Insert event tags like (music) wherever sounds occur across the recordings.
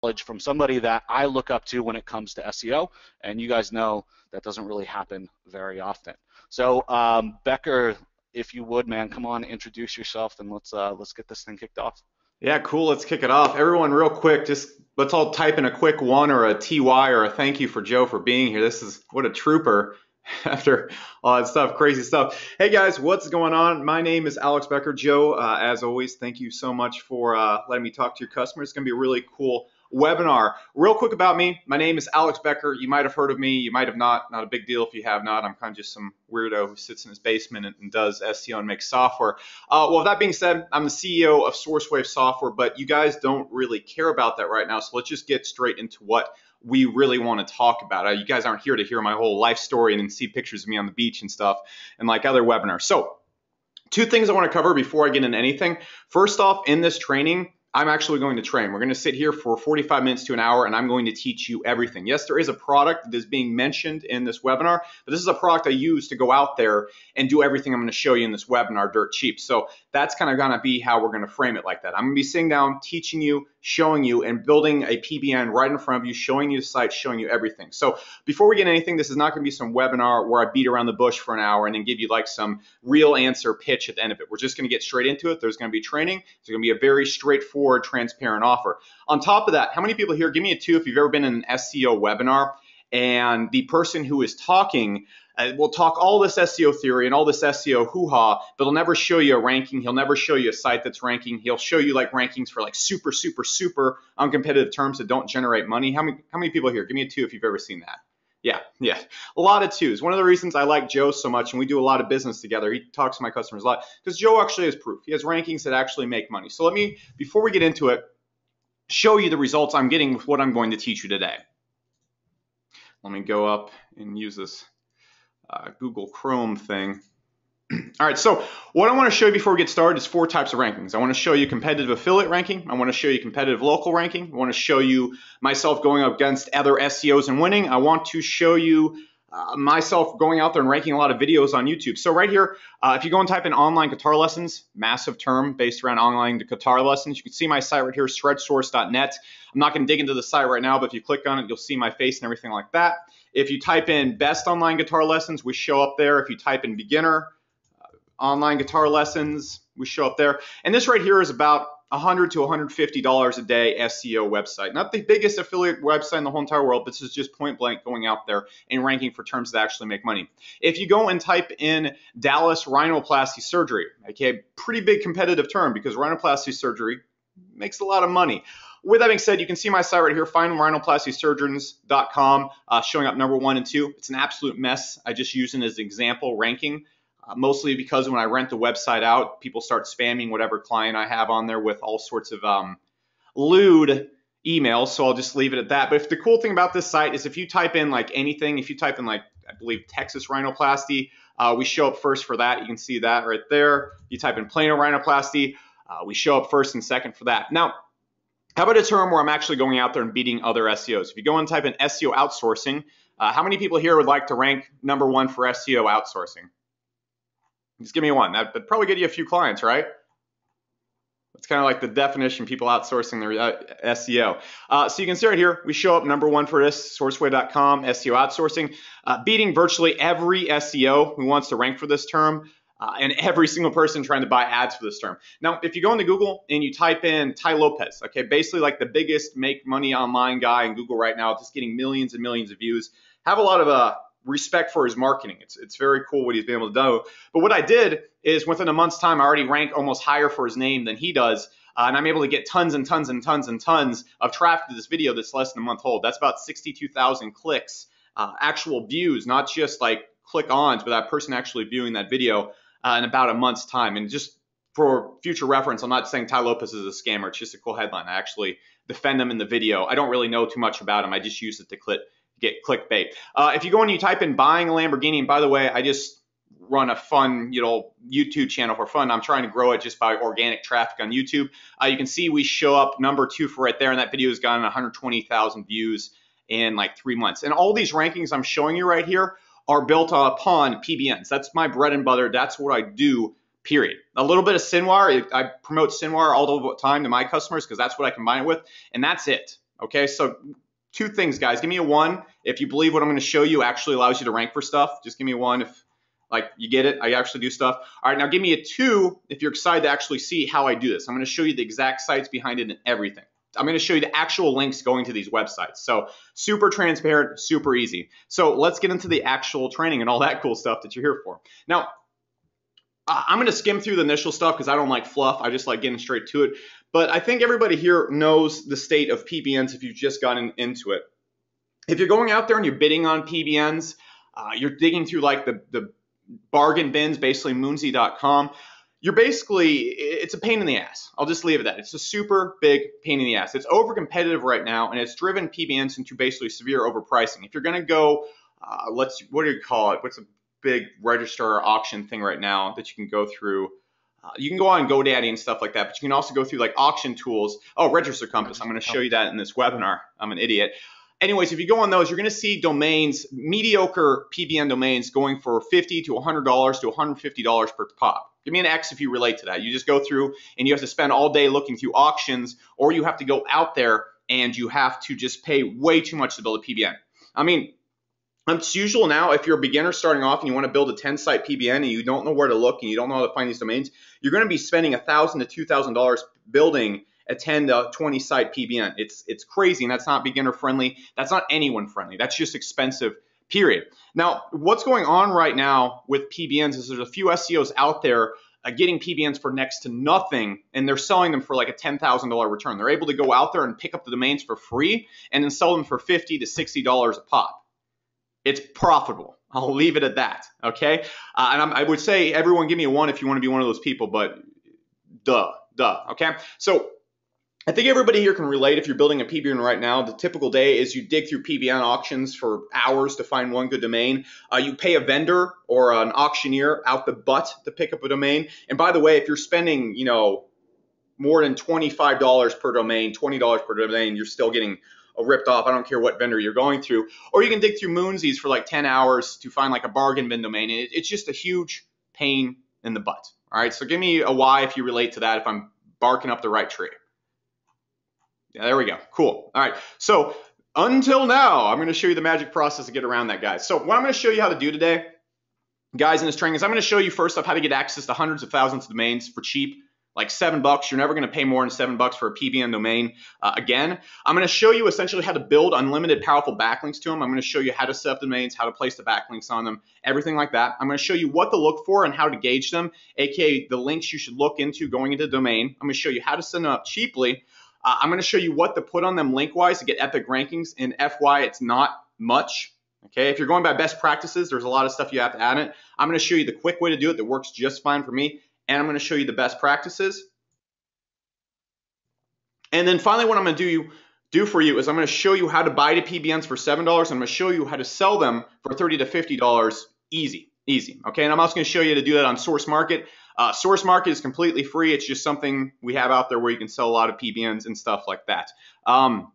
from somebody that I look up to when it comes to SEO, and you guys know that doesn't really happen very often. So um, Becker, if you would, man, come on, introduce yourself, and let's uh, let's get this thing kicked off. Yeah, cool. Let's kick it off. Everyone, real quick, just let's all type in a quick one or a TY or a thank you for Joe for being here. This is what a trooper (laughs) after all that stuff, crazy stuff. Hey guys, what's going on? My name is Alex Becker. Joe, uh, as always, thank you so much for uh, letting me talk to your customers. It's going to be a really cool webinar. Real quick about me, my name is Alex Becker. You might have heard of me, you might have not. Not a big deal if you have not. I'm kind of just some weirdo who sits in his basement and, and does SEO and makes software. Uh, well, that being said, I'm the CEO of SourceWave Software, but you guys don't really care about that right now. So let's just get straight into what we really want to talk about. Uh, you guys aren't here to hear my whole life story and then see pictures of me on the beach and stuff and like other webinars. So, two things I want to cover before I get into anything. First off, in this training, I'm actually going to train. We're going to sit here for 45 minutes to an hour and I'm going to teach you everything. Yes, there is a product that is being mentioned in this webinar, but this is a product I use to go out there and do everything I'm going to show you in this webinar dirt cheap. So that's kind of going to be how we're going to frame it like that. I'm going to be sitting down, teaching you, showing you, and building a PBN right in front of you, showing you the site, showing you everything. So before we get anything, this is not going to be some webinar where I beat around the bush for an hour and then give you like some real answer pitch at the end of it. We're just going to get straight into it. There's going to be training. It's going to be a very straightforward, transparent offer. On top of that, how many people here, give me a two if you've ever been in an SEO webinar and the person who is talking uh, will talk all this SEO theory and all this SEO hoo-ha, but he'll never show you a ranking. He'll never show you a site that's ranking. He'll show you like rankings for like super, super, super uncompetitive terms that don't generate money. How many, how many people here? Give me a two if you've ever seen that. Yeah, yeah, a lot of twos. One of the reasons I like Joe so much, and we do a lot of business together, he talks to my customers a lot, because Joe actually has proof. He has rankings that actually make money. So let me, before we get into it, show you the results I'm getting with what I'm going to teach you today. Let me go up and use this uh, Google Chrome thing. (clears throat) All right, so what I want to show you before we get started is four types of rankings. I want to show you competitive affiliate ranking. I want to show you competitive local ranking. I want to show you myself going up against other SEOs and winning. I want to show you uh, myself going out there and ranking a lot of videos on YouTube. So right here, uh, if you go and type in online guitar lessons, massive term based around online guitar lessons, you can see my site right here, shredsource.net. I'm not going to dig into the site right now, but if you click on it, you'll see my face and everything like that. If you type in best online guitar lessons, we show up there. If you type in beginner uh, online guitar lessons, we show up there. And this right here is about 100 to 150 dollars a day SEO website. Not the biggest affiliate website in the whole entire world, but this is just point blank going out there and ranking for terms that actually make money. If you go and type in Dallas rhinoplasty surgery, okay, pretty big competitive term because rhinoplasty surgery makes a lot of money. With that being said, you can see my site right here, findrhinoplastysurgeons.com, uh, showing up number one and two. It's an absolute mess. I just use it as an example ranking. Uh, mostly because when I rent the website out, people start spamming whatever client I have on there with all sorts of um, lewd emails. So I'll just leave it at that. But if the cool thing about this site is if you type in like anything, if you type in like, I believe Texas rhinoplasty, uh, we show up first for that. You can see that right there. You type in Plano rhinoplasty, uh, we show up first and second for that. Now, how about a term where I'm actually going out there and beating other SEOs? If you go and type in SEO outsourcing, uh, how many people here would like to rank number one for SEO outsourcing? Just give me one. That would probably get you a few clients, right? It's kind of like the definition people outsourcing their uh, SEO. Uh, so you can see right here, we show up number one for this, sourcewave.com, SEO outsourcing, uh, beating virtually every SEO who wants to rank for this term. Uh, and every single person trying to buy ads for this term. Now, if you go into Google and you type in Tai Lopez, okay, basically like the biggest make money online guy in Google right now, just getting millions and millions of views, have a lot of uh, respect for his marketing. It's, it's very cool what he's been able to do. But what I did is within a month's time, I already rank almost higher for his name than he does. Uh, and I'm able to get tons and tons and tons and tons of traffic to this video that's less than a month old. That's about 62,000 clicks, uh, actual views, not just like click ons, but that person actually viewing that video uh, in about a month's time. And just for future reference, I'm not saying Tai Lopez is a scammer. It's just a cool headline. I actually defend him in the video. I don't really know too much about him. I just use it to click, get clickbait. Uh, if you go and you type in buying a Lamborghini, and by the way, I just run a fun, you know, YouTube channel for fun. I'm trying to grow it just by organic traffic on YouTube. Uh, you can see we show up number two for right there, and that video has gotten 120,000 views in like three months. And all these rankings I'm showing you right here are built upon PBNs. That's my bread and butter. That's what I do, period. A little bit of Cinewire. I promote Cinewire all the time to my customers because that's what I combine it with, and that's it. Okay, so two things, guys. Give me a one if you believe what I'm going to show you actually allows you to rank for stuff. Just give me a one if like you get it. I actually do stuff. All right, now give me a two if you're excited to actually see how I do this. I'm going to show you the exact sites behind it and everything. I'm going to show you the actual links going to these websites. So super transparent, super easy. So let's get into the actual training and all that cool stuff that you're here for. Now, I'm going to skim through the initial stuff because I don't like fluff. I just like getting straight to it. But I think everybody here knows the state of PBNs if you've just gotten into it. If you're going out there and you're bidding on PBNs, uh, you're digging through like the, the bargain bins, basically moonsy.com, you're basically, it's a pain in the ass. I'll just leave it at that. It's a super big pain in the ass. It's over competitive right now, and it's driven PBNs into basically severe overpricing. If you're going to go, uh, let's, what do you call it? What's a big register auction thing right now that you can go through? Uh, you can go on GoDaddy and stuff like that, but you can also go through like auction tools. Oh, Register Compass. I'm going to show you that in this webinar. I'm an idiot. Anyways, if you go on those, you're going to see domains, mediocre PBN domains, going for 50 to 100 dollars to 150 dollars per pop. Give me an X if you relate to that. You just go through and you have to spend all day looking through auctions, or you have to go out there and you have to just pay way too much to build a PBN. I mean, it's usual now if you're a beginner starting off and you want to build a 10 site PBN and you don't know where to look and you don't know how to find these domains, you're going to be spending 1,000 to $2,000 building a 10 to 20 site PBN. It's it's crazy and that's not beginner friendly. That's not anyone friendly. That's just expensive. Period. Now, what's going on right now with PBNs is there's a few SEOs out there uh, getting PBNs for next to nothing, and they're selling them for like a $10,000 return. They're able to go out there and pick up the domains for free and then sell them for 50 to $60 a pop. It's profitable. I'll leave it at that. Okay. Uh, and I'm, I would say everyone give me a one if you want to be one of those people, but duh, duh. Okay. So I think everybody here can relate if you're building a PBN right now. The typical day is you dig through PBN auctions for hours to find one good domain. Uh, you pay a vendor or an auctioneer out the butt to pick up a domain. And by the way, if you're spending, you know, more than $25 per domain, $20 per domain, you're still getting ripped off. I don't care what vendor you're going through. Or you can dig through Moonsies for like 10 hours to find like a bargain bin domain. It, it's just a huge pain in the butt. All right, so give me a why if you relate to that, if I'm barking up the right tree. Yeah, there we go. Cool. All right, so until now, I'm going to show you the magic process to get around that, guys. So what I'm going to show you how to do today, guys, in this training is I'm going to show you first off how to get access to hundreds of thousands of domains for cheap like seven bucks. You're never going to pay more than seven bucks for a PBN domain. Uh, again, I'm going to show you essentially how to build unlimited powerful backlinks to them. I'm going to show you how to set up domains, how to place the backlinks on them, everything like that. I'm going to show you what to look for and how to gauge them, aka the links you should look into going into the domain. I'm going to show you how to set them up cheaply. Uh, I'm going to show you what to put on them link-wise to get epic rankings. In FY, it's not much. Okay, if you're going by best practices, there's a lot of stuff you have to add in. I'm going to show you the quick way to do it that works just fine for me and I'm going to show you the best practices. And then finally, what I'm going to do do for you is I'm going to show you how to buy the PBNs for $7. I'm going to show you how to sell them for $30 to $50 easy, easy. Okay, and I'm also going to show you how to do that on Source Market. Uh, Source Market is completely free. It's just something we have out there where you can sell a lot of PBNs and stuff like that. Um,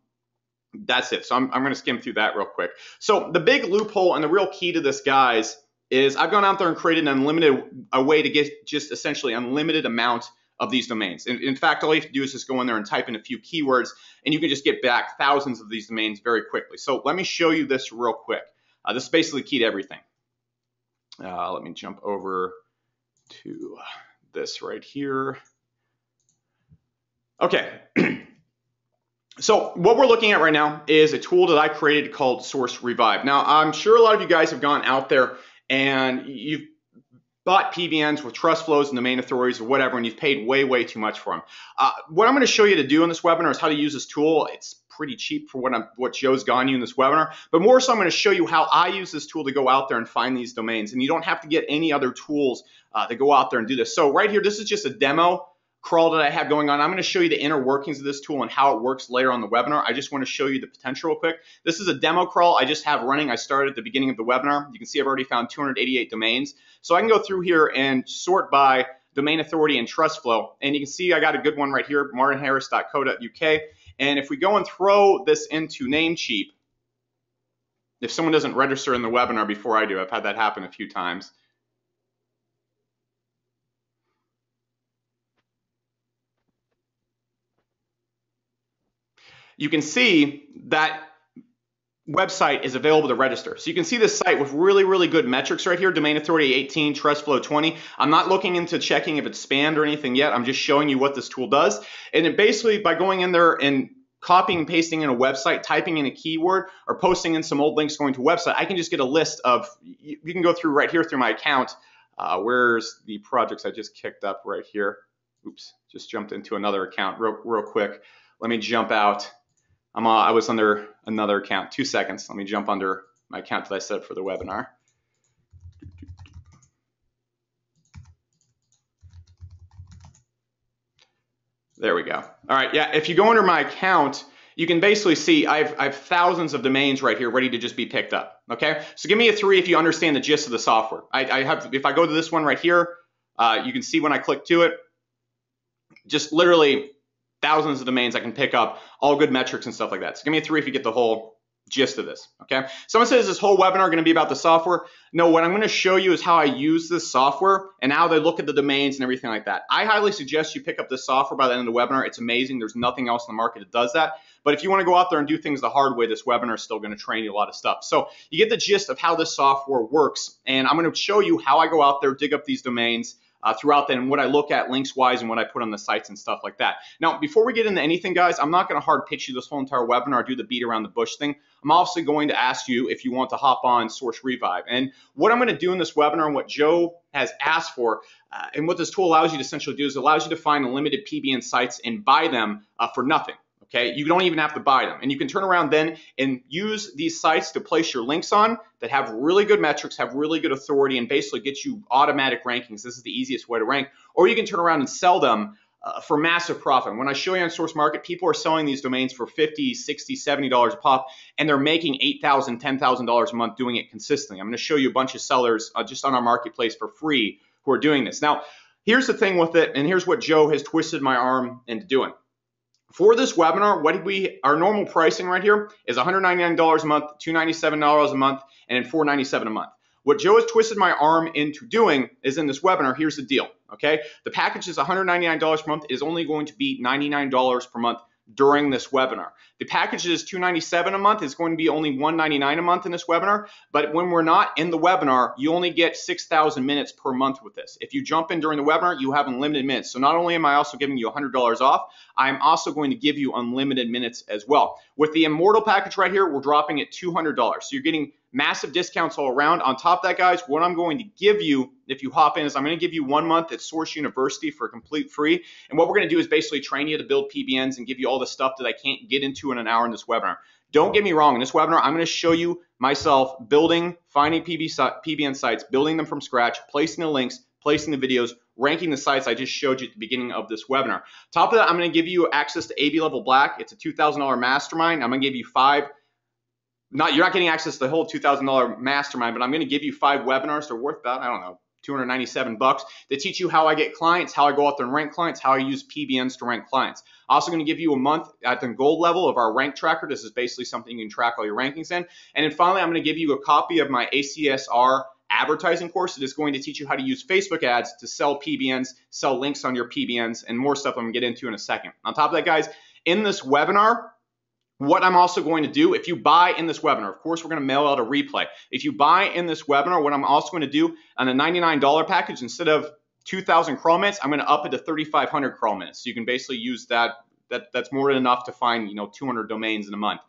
that's it. So I'm, I'm going to skim through that real quick. So the big loophole and the real key to this, guys, is I've gone out there and created an unlimited a way to get just essentially unlimited amount of these domains. In, in, fact, all you have to do is just go in there and type in a few keywords, and you can just get back thousands of these domains very quickly. So let me show you this real quick. Uh, this is basically key to everything. Uh, let me jump over to this right here. Okay. (clears throat) so what we're looking at right now is a tool that I created called Source Revive. Now, I'm sure a lot of you guys have gone out there and you've bought PBNs with trust flows and domain authorities or whatever, and you've paid way, way too much for them. Uh, what I'm going to show you to do in this webinar is how to use this tool. It's pretty cheap for what, I'm, what Joe's gone you in this webinar, but more so I'm going to show you how I use this tool to go out there and find these domains. And you don't have to get any other tools uh, to go out there and do this. So right here, this is just a demo crawl that I have going on. I'm going to show you the inner workings of this tool and how it works later on the webinar. I just want to show you the potential real quick. This is a demo crawl I just have running. I started at the beginning of the webinar. You can see I've already found 288 domains. So I can go through here and sort by domain authority and trust flow. And you can see I got a good one right here, martinharris.co.uk. And if we go and throw this into Namecheap, if someone doesn't register in the webinar before I do, I've had that happen a few times. you can see that website is available to register. So you can see this site with really, really good metrics right here, domain authority 18, trust flow 20. I'm not looking into checking if it's spammed or anything yet. I'm just showing you what this tool does. And it basically, by going in there and copying and pasting in a website, typing in a keyword, or posting in some old links going to a website, I can just get a list of, you can go through right here through my account. Uh, where's the projects I just kicked up right here? Oops, just jumped into another account real, real quick. Let me jump out I'm, uh, I was under another account. Two seconds. Let me jump under my account that I set up for the webinar. There we go. All right, yeah, if you go under my account, you can basically see I've, I have thousands of domains right here ready to just be picked up, okay? So give me a three if you understand the gist of the software. I, I have, if I go to this one right here, uh, you can see when I click to it, just literally thousands of domains I can pick up, all good metrics and stuff like that. So give me a three if you get the whole gist of this, okay? Someone says this whole webinar going to be about the software. No, what I'm going to show you is how I use this software and how they look at the domains and everything like that. I highly suggest you pick up this software by the end of the webinar. It's amazing. There's nothing else in the market that does that. But if you want to go out there and do things the hard way, this webinar is still going to train you a lot of stuff. So you get the gist of how this software works. And I'm going to show you how I go out there, dig up these domains, uh, throughout that and what I look at links wise and what I put on the sites and stuff like that. Now, before we get into anything, guys, I'm not going to hard pitch you this whole entire webinar, do the beat around the bush thing. I'm also going to ask you if you want to hop on Source Revive. And what I'm going to do in this webinar and what Joe has asked for, uh, and what this tool allows you to essentially do is it allows you to find unlimited PBN sites and buy them uh, for nothing. Okay, you don't even have to buy them. And you can turn around then and use these sites to place your links on that have really good metrics, have really good authority, and basically get you automatic rankings. This is the easiest way to rank. Or you can turn around and sell them uh, for massive profit. When I show you on Source Market, people are selling these domains for 50, 60, 70 dollars a pop, and they're making 8,000, 10,000 dollars a month doing it consistently. I'm going to show you a bunch of sellers uh, just on our marketplace for free who are doing this. Now, here's the thing with it, and here's what Joe has twisted my arm into doing. For this webinar, what we, our normal pricing right here is $199 a month, $297 a month, and then $497 a month. What Joe has twisted my arm into doing is in this webinar, here's the deal, okay? The package is $199 per month, is only going to be $99 per month during this webinar. The package is 297 a month. It's going to be only 199 a month in this webinar. But when we're not in the webinar, you only get 6,000 minutes per month with this. If you jump in during the webinar, you have unlimited minutes. So not only am I also giving you $100 off, I'm also going to give you unlimited minutes as well. With the Immortal package right here, we're dropping it $200. So you're getting massive discounts all around. On top of that, guys, what I'm going to give you if you hop in is I'm going to give you one month at Source University for complete free. And what we're going to do is basically train you to build PBNs and give you all the stuff that I can't get into in an hour in this webinar. Don't get me wrong, in this webinar, I'm going to show you myself building, finding PBN sites, building them from scratch, placing the links, placing the videos, ranking the sites I just showed you at the beginning of this webinar. Top of that, I'm going to give you access to AB Level Black. It's a $2,000 mastermind. I'm going to give you five not you're not getting access to the whole $2,000 mastermind, but I'm going to give you five webinars. They're worth about I don't know 297 bucks. They teach you how I get clients, how I go out there and rank clients, how I use PBNs to rank clients. Also going to give you a month at the gold level of our rank tracker. This is basically something you can track all your rankings in. And then finally, I'm going to give you a copy of my ACSR advertising course that is going to teach you how to use Facebook ads to sell PBNs, sell links on your PBNs, and more stuff I'm to get into in a second. On top of that, guys, in this webinar, what I'm also going to do, if you buy in this webinar, of course, we're going to mail out a replay. If you buy in this webinar, what I'm also going to do on the $99 package, instead of 2,000 crawl minutes, I'm going to up it to 3,500 crawl minutes. So you can basically use that. That that's more than enough to find you know 200 domains in a month.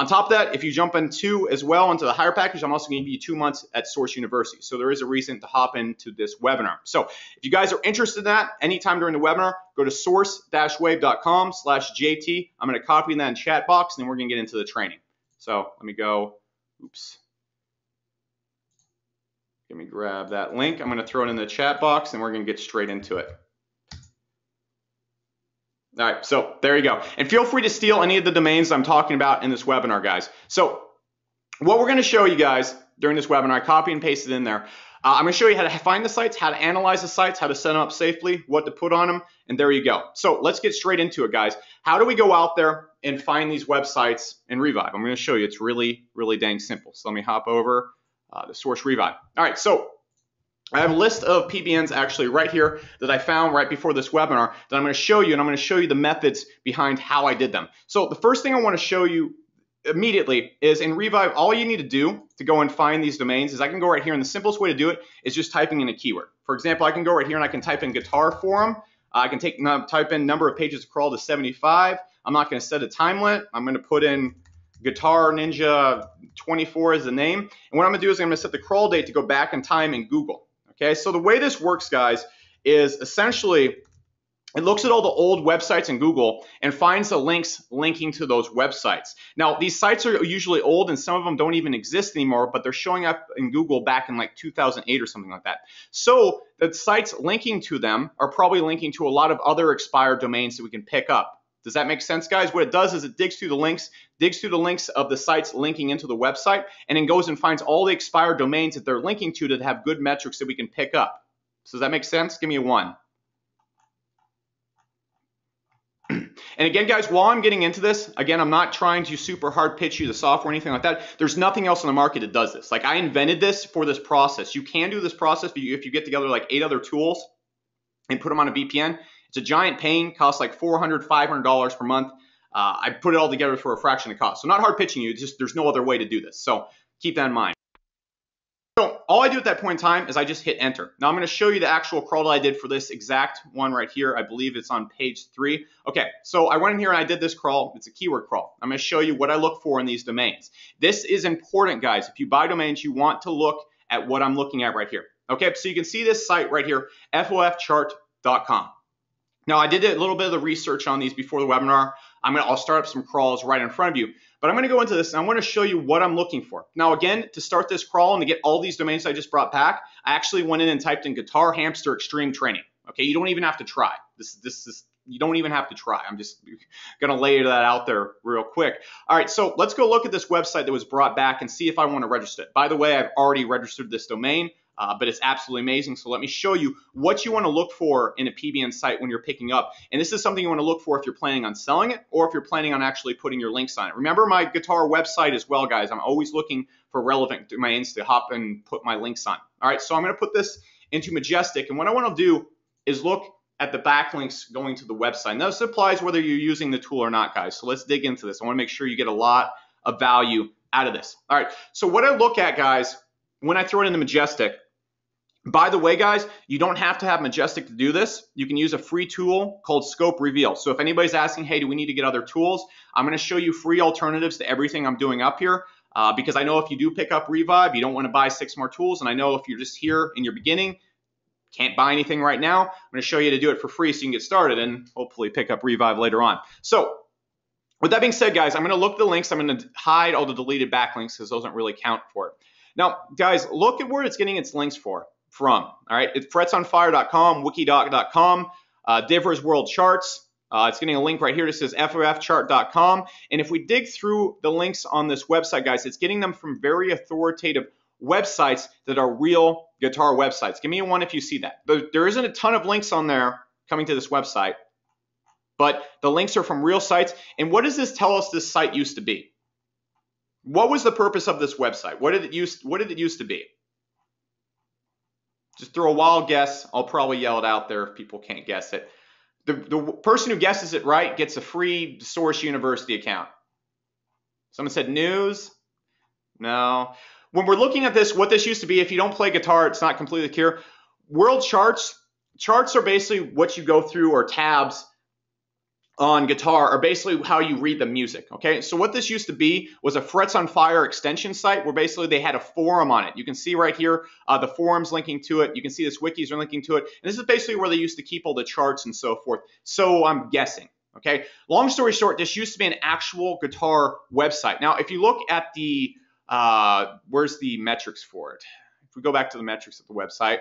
On top of that, if you jump into as well into the higher package, I'm also going to give you two months at Source University. So there is a reason to hop into this webinar. So if you guys are interested in that, anytime during the webinar, go to source-wave.com slash JT. I'm going to copy that in chat box, and then we're going to get into the training. So let me go, oops. Let me grab that link. I'm going to throw it in the chat box, and we're going to get straight into it. All right, so there you go. And feel free to steal any of the domains I'm talking about in this webinar, guys. So what we're going to show you guys during this webinar, I copy and paste it in there. Uh, I'm going to show you how to find the sites, how to analyze the sites, how to set them up safely, what to put on them, and there you go. So let's get straight into it, guys. How do we go out there and find these websites in Revive? I'm going to show you. It's really, really dang simple. So let me hop over uh, to Source Revive. All right, so I have a list of PBNs actually right here that I found right before this webinar that I'm going to show you, and I'm going to show you the methods behind how I did them. So the first thing I want to show you immediately is in Revive, all you need to do to go and find these domains is I can go right here, and the simplest way to do it is just typing in a keyword. For example, I can go right here and I can type in guitar forum. I can take type in number of pages to crawl to 75. I'm not going to set a time limit. I'm going to put in Guitar Ninja 24 as the name. And what I'm going to do is I'm going to set the crawl date to go back in time in Google. Okay, so the way this works, guys, is essentially it looks at all the old websites in Google and finds the links linking to those websites. Now, these sites are usually old and some of them don't even exist anymore, but they're showing up in Google back in like 2008 or something like that. So the sites linking to them are probably linking to a lot of other expired domains that we can pick up. Does that make sense, guys? What it does is it digs through the links, digs through the links of the sites linking into the website, and then goes and finds all the expired domains that they're linking to that have good metrics that we can pick up. So does that make sense? Give me a one. (clears throat) And again, guys, while I'm getting into this, again, I'm not trying to super hard pitch you the software or anything like that. There's nothing else in the market that does this. Like I invented this for this process. You can do this process if you get together like eight other tools and put them on a VPN. It's a giant pain, costs like $400, $500 per month. Uh, I put it all together for a fraction of cost. So not hard pitching you, just there's no other way to do this. So keep that in mind. So all I do at that point in time is I just hit enter. Now I'm going to show you the actual crawl that I did for this exact one right here. I believe it's on page three. Okay, so I went in here and I did this crawl. It's a keyword crawl. I'm going to show you what I look for in these domains. This is important, guys. If you buy domains, you want to look at what I'm looking at right here. Okay, so you can see this site right here, fofchart.com. Now, I did a little bit of the research on these before the webinar. I'm gonna, I'll start up some crawls right in front of you, but I'm gonna go into this and I wanna show you what I'm looking for. Now, again, to start this crawl and to get all these domains I just brought back, I actually went in and typed in Guitar Hamster Extreme Training. Okay, you don't even have to try. This, this is, you don't even have to try. I'm just (laughs) gonna lay that out there real quick. All right, so let's go look at this website that was brought back and see if I wanna register it. By the way, I've already registered this domain uh, but it's absolutely amazing. So let me show you what you want to look for in a PBN site when you're picking up. And this is something you want to look for if you're planning on selling it or if you're planning on actually putting your links on it. Remember my guitar website as well, guys. I'm always looking for relevant domains to hop and put my links on. All right, so I'm going to put this into Majestic. And what I want to do is look at the backlinks going to the website. Now, this applies whether you're using the tool or not, guys. So let's dig into this. I want to make sure you get a lot of value out of this. All right, so what I look at, guys, when I throw it into Majestic, by the way, guys, you don't have to have Majestic to do this. You can use a free tool called Scope Reveal. So if anybody's asking, hey, do we need to get other tools? I'm going to show you free alternatives to everything I'm doing up here. Uh, because I know if you do pick up Revive, you don't want to buy six more tools. And I know if you're just here in your beginning, can't buy anything right now, I'm going to show you to do it for free so you can get started and hopefully pick up Revive later on. So with that being said, guys, I'm going to look at the links. I'm going to hide all the deleted backlinks because those don't really count for it. Now, guys, look at where it's getting its links for from. All right, it's fretsonfire.com, wikidoc.com, uh, Divers World Charts. Uh, it's getting a link right here that says FOFchart.com. And if we dig through the links on this website, guys, it's getting them from very authoritative websites that are real guitar websites. Give me a one if you see that. There, there isn't a ton of links on there coming to this website, but the links are from real sites. And what does this tell us this site used to be? What was the purpose of this website? What did it use? What did it used to be? Just throw a wild guess. I'll probably yell it out there if people can't guess it. The, the person who guesses it right gets a free Source University account. Someone said news. No. When we're looking at this, what this used to be, if you don't play guitar, it's not completely clear. World charts, charts are basically what you go through or tabs on guitar are basically how you read the music. Okay, so what this used to be was a Frets on Fire extension site where basically they had a forum on it. You can see right here uh, the forums linking to it. You can see this wikis are linking to it. And this is basically where they used to keep all the charts and so forth. So I'm guessing. Okay, long story short, this used to be an actual guitar website. Now, if you look at the uh, where's the metrics for it? If we go back to the metrics of the website,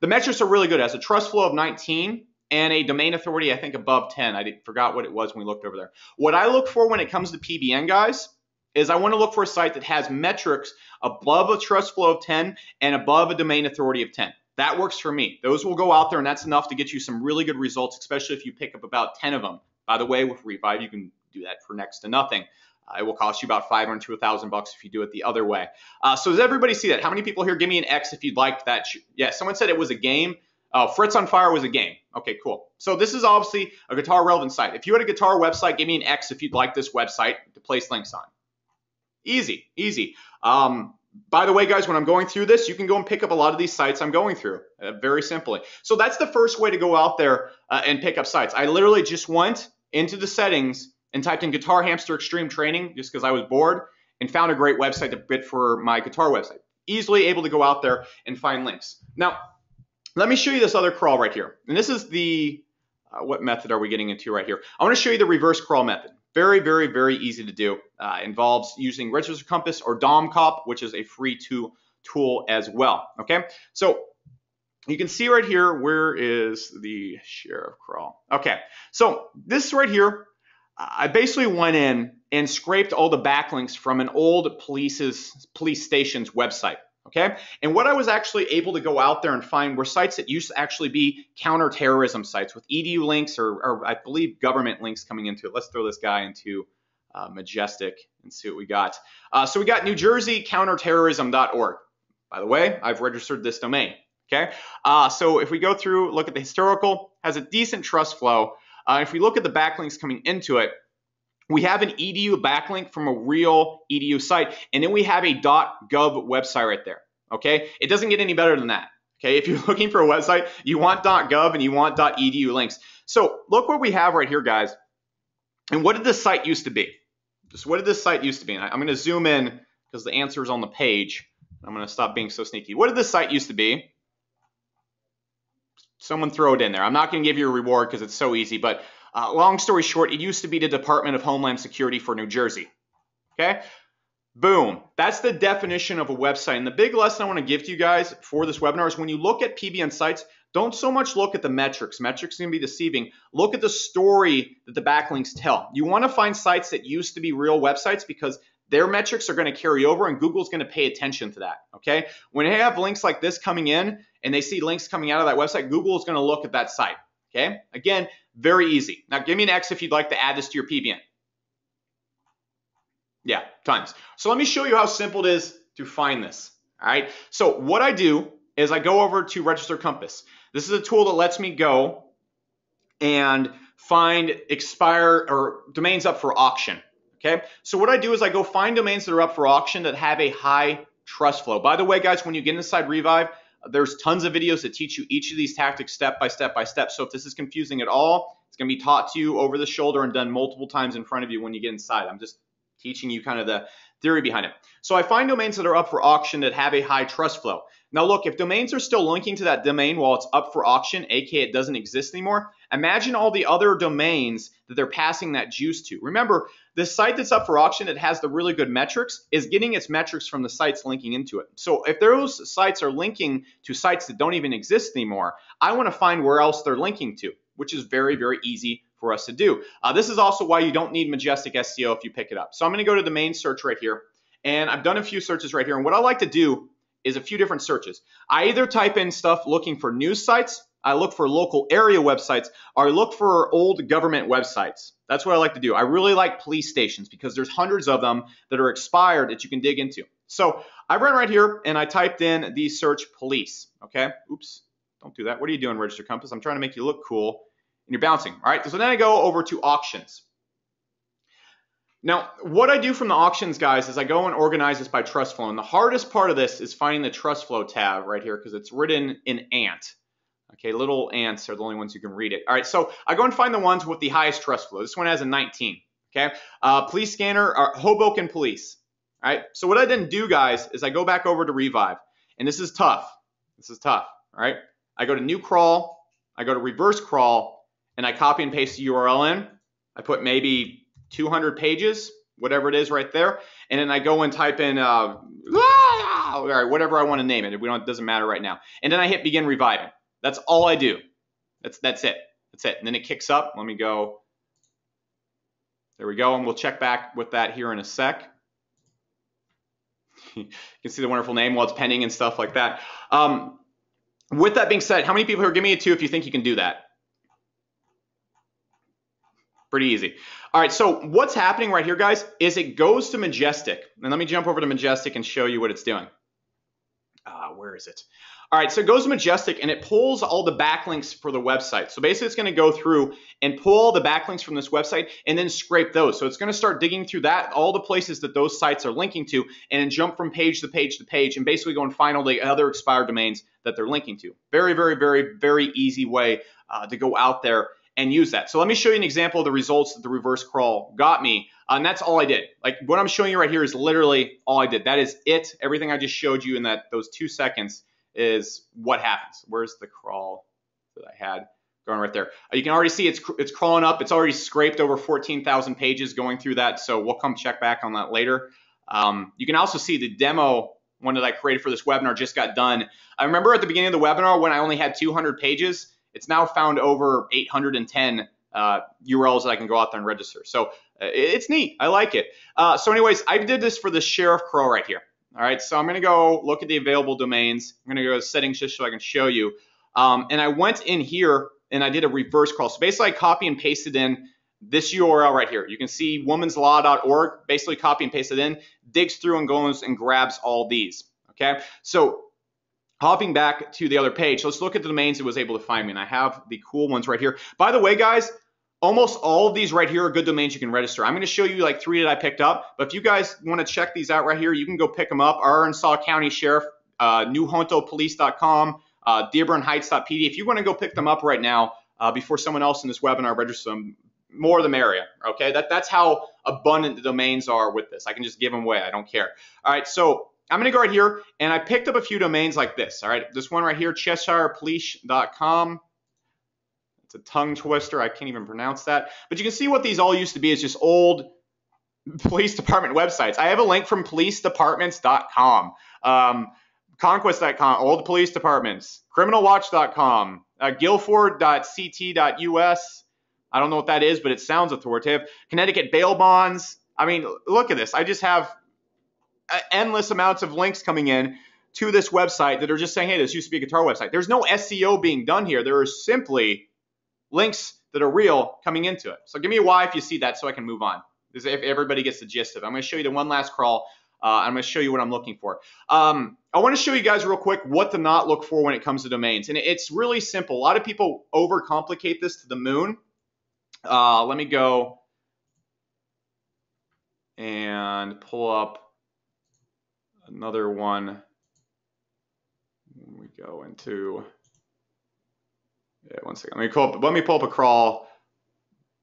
the metrics are really good. It has a trust flow of 19 and a domain authority, I think, above 10. I forgot what it was when we looked over there. What I look for when it comes to PBN, guys, is I want to look for a site that has metrics above a trust flow of 10 and above a domain authority of 10. That works for me. Those will go out there, and that's enough to get you some really good results, especially if you pick up about 10 of them. By the way, with Revive, you can do that for next to nothing. Uh, it will cost you about 500 to 1,000 bucks if you do it the other way. Uh, so does everybody see that? How many people here give me an X if you'd like that? Yeah, someone said it was a game. Oh, Frets on Fire was a game. Okay, cool. So this is obviously a guitar relevant site. If you had a guitar website, give me an X if you'd like this website to place links on. Easy, easy. Um, by the way, guys, when I'm going through this, you can go and pick up a lot of these sites I'm going through uh, very simply. So that's the first way to go out there uh, and pick up sites. I literally just went into the settings and typed in Guitar Hamster Extreme Training just because I was bored and found a great website to bid for my guitar website. Easily able to go out there and find links. Now, let me show you this other crawl right here. And this is the, uh, what method are we getting into right here? I want to show you the reverse crawl method. Very, very, very easy to do. Uh, involves using Register Compass or DomCop, which is a free tool tool as well. Okay, so you can see right here, where is the sheriff crawl? Okay, so this right here, I basically went in and scraped all the backlinks from an old police's police station's website. Okay. And what I was actually able to go out there and find were sites that used to actually be counterterrorism sites with edu links or, or I believe government links coming into it. Let's throw this guy into uh, Majestic and see what we got. Uh, so we got New Jersey counterterrorism.org. By the way, I've registered this domain. Okay. Uh, so if we go through, look at the historical, has a decent trust flow. Uh, if we look at the backlinks coming into it, we have an edu backlink from a real edu site, and then we have a .gov website right there. Okay, it doesn't get any better than that. Okay, if you're (laughs) looking for a website, you want .gov and you want .edu links. So look what we have right here, guys. And what did this site used to be? Just what did this site used to be? And I'm going to zoom in because the answer is on the page. I'm going to stop being so sneaky. What did this site used to be? Someone throw it in there. I'm not going to give you a reward because it's so easy, but uh, long story short, it used to be the Department of Homeland Security for New Jersey. Okay? Boom. That's the definition of a website. And the big lesson I want to give to you guys for this webinar is when you look at PBN sites, don't so much look at the metrics. Metrics can be deceiving. Look at the story that the backlinks tell. You want to find sites that used to be real websites because their metrics are going to carry over and Google's going to pay attention to that. Okay. When they have links like this coming in and they see links coming out of that website, Google is going to look at that site. Okay. Again, very easy. Now give me an X if you'd like to add this to your PBN. Yeah, tons. So let me show you how simple it is to find this. All right. So what I do is I go over to Register Compass. This is a tool that lets me go and find expire or domains up for auction. Okay. So what I do is I go find domains that are up for auction that have a high trust flow. By the way, guys, when you get inside Revive, there's tons of videos that teach you each of these tactics step by step by step. So if this is confusing at all, it's going to be taught to you over the shoulder and done multiple times in front of you when you get inside. I'm just teaching you kind of the theory behind it. So I find domains that are up for auction that have a high trust flow. Now look, if domains are still linking to that domain while it's up for auction, aka it doesn't exist anymore, imagine all the other domains that they're passing that juice to. Remember, the site that's up for auction that has the really good metrics is getting its metrics from the sites linking into it. So if those sites are linking to sites that don't even exist anymore, I want to find where else they're linking to, which is very, very easy for us to do. Uh, this is also why you don't need Majestic SEO if you pick it up. So I'm going to go to the main search right here. And I've done a few searches right here. And what I like to do is a few different searches. I either type in stuff looking for news sites, I look for local area websites, or I look for old government websites. That's what I like to do. I really like police stations because there's hundreds of them that are expired that you can dig into. So I ran right here and I typed in the search police. Okay. Oops. Don't do that. What are you doing, Register Compass? I'm trying to make you look cool you're bouncing. All right, so then I go over to auctions. Now, what I do from the auctions, guys, is I go and organize this by trust flow. And the hardest part of this is finding the trust flow tab right here because it's written in ant. Okay, little ants are the only ones who can read it. All right, so I go and find the ones with the highest trust flow. This one has a 19. Okay, uh, police scanner, uh, Hoboken Police. All right, so what I didn't do, guys, is I go back over to Revive. And this is tough. This is tough. All right, I go to new crawl, I go to reverse crawl, and I copy and paste the URL in. I put maybe 200 pages, whatever it is right there, and then I go and type in uh, right, whatever I want to name it. We don't, it doesn't matter right now. And then I hit begin reviving. That's all I do. That's that's it. That's it. And then it kicks up. Let me go. There we go, and we'll check back with that here in a sec. (laughs) you can see the wonderful name while it's pending and stuff like that. Um, with that being said, how many people here give me a two if you think you can do that? Pretty easy. All right, so what's happening right here, guys, is it goes to Majestic. And let me jump over to Majestic and show you what it's doing. Uh, where is it? All right, so it goes to Majestic and it pulls all the backlinks for the website. So basically, it's going to go through and pull all the backlinks from this website and then scrape those. So it's going to start digging through that, all the places that those sites are linking to, and then jump from page to page to page and basically go and find all the other expired domains that they're linking to. Very, very, very, very easy way uh, to go out there and use that. So let me show you an example of the results that the reverse crawl got me. Uh, and that's all I did. Like what I'm showing you right here is literally all I did. That is it. Everything I just showed you in that those two seconds is what happens. Where's the crawl that I had going right there? Uh, you can already see it's it's crawling up. It's already scraped over 14,000 pages going through that. So we'll come check back on that later. Um, you can also see the demo one that I created for this webinar just got done. I remember at the beginning of the webinar when I only had 200 pages. It's now found over 810 uh, URLs that I can go out there and register. So uh, it's neat. I like it. Uh, so anyways, I did this for the Sheriff Crawl right here. All right, so I'm going to go look at the available domains. I'm going to go to settings just so I can show you. Um, and I went in here and I did a reverse crawl. So basically I copy and pasted in this URL right here. You can see womanslaw.org, basically copy and paste it in, digs through and goes and grabs all these. Okay, so hopping back to the other page, let's look at the domains it was able to find me. And I have the cool ones right here. By the way, guys, almost all of these right here are good domains you can register. I'm going to show you like three that I picked up, but if you guys want to check these out right here, you can go pick them up. Arkansas County Sheriff, uh, NewHontoPolice.com, uh, DearbornHeights.pd. If you want to go pick them up right now uh, before someone else in this webinar registers them, more the merrier. Okay, that that's how abundant the domains are with this. I can just give them away. I don't care. All right, so I'm going to go right here, and I picked up a few domains like this. All right, this one right here, CheshirePolice.com. It's a tongue twister. I can't even pronounce that. But you can see what these all used to be is just old (laughs) police department websites. I have a link from policedepartments.com, um, conquest.com, old police departments, criminalwatch.com, uh, guilford.ct.us. I don't know what that is, but it sounds authoritative. Connecticut bail bonds. I mean, look at this. I just have endless amounts of links coming in to this website that are just saying, hey, this used to be a guitar website. There's no SEO being done here. There are simply links that are real coming into it. So give me a Y if you see that so I can move on. If everybody gets the gist of it. I'm going to show you the one last crawl. Uh, I'm going to show you what I'm looking for. Um, I want to show you guys real quick what to not look for when it comes to domains. And it's really simple. A lot of people overcomplicate this to the moon. Uh, let me go and pull up another one. we go into yeah, one second. Let me pull up, let me pull up a crawl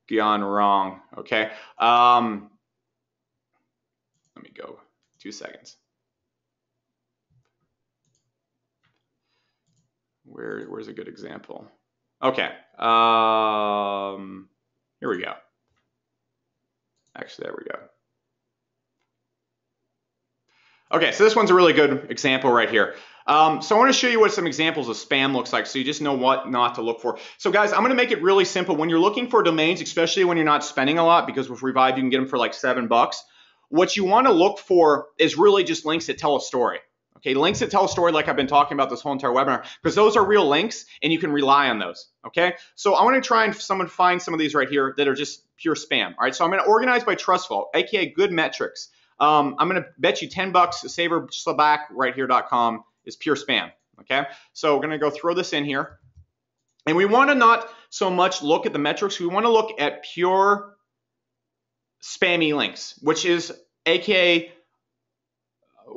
gone wrong. Okay. Um, let me go two seconds. Where, where's a good example? Okay. Um, here we go. Actually, there we go. Okay, so this one's a really good example right here. Um, so I want to show you what some examples of spam looks like so you just know what not to look for. So guys, I'm going to make it really simple. When you're looking for domains, especially when you're not spending a lot, because with Revive you can get them for like seven bucks, what you want to look for is really just links that tell a story. Okay, links that tell a story like I've been talking about this whole entire webinar, because those are real links and you can rely on those. Okay, so I want to try and someone find some of these right here that are just pure spam. All right, so I'm going to organize by trust flow, aka good metrics. Um, I'm going to bet you 10 bucks Saver Slaback right here.com is pure spam. Okay, so we're going to go throw this in here. And we want to not so much look at the metrics, we want to look at pure spammy links, which is aka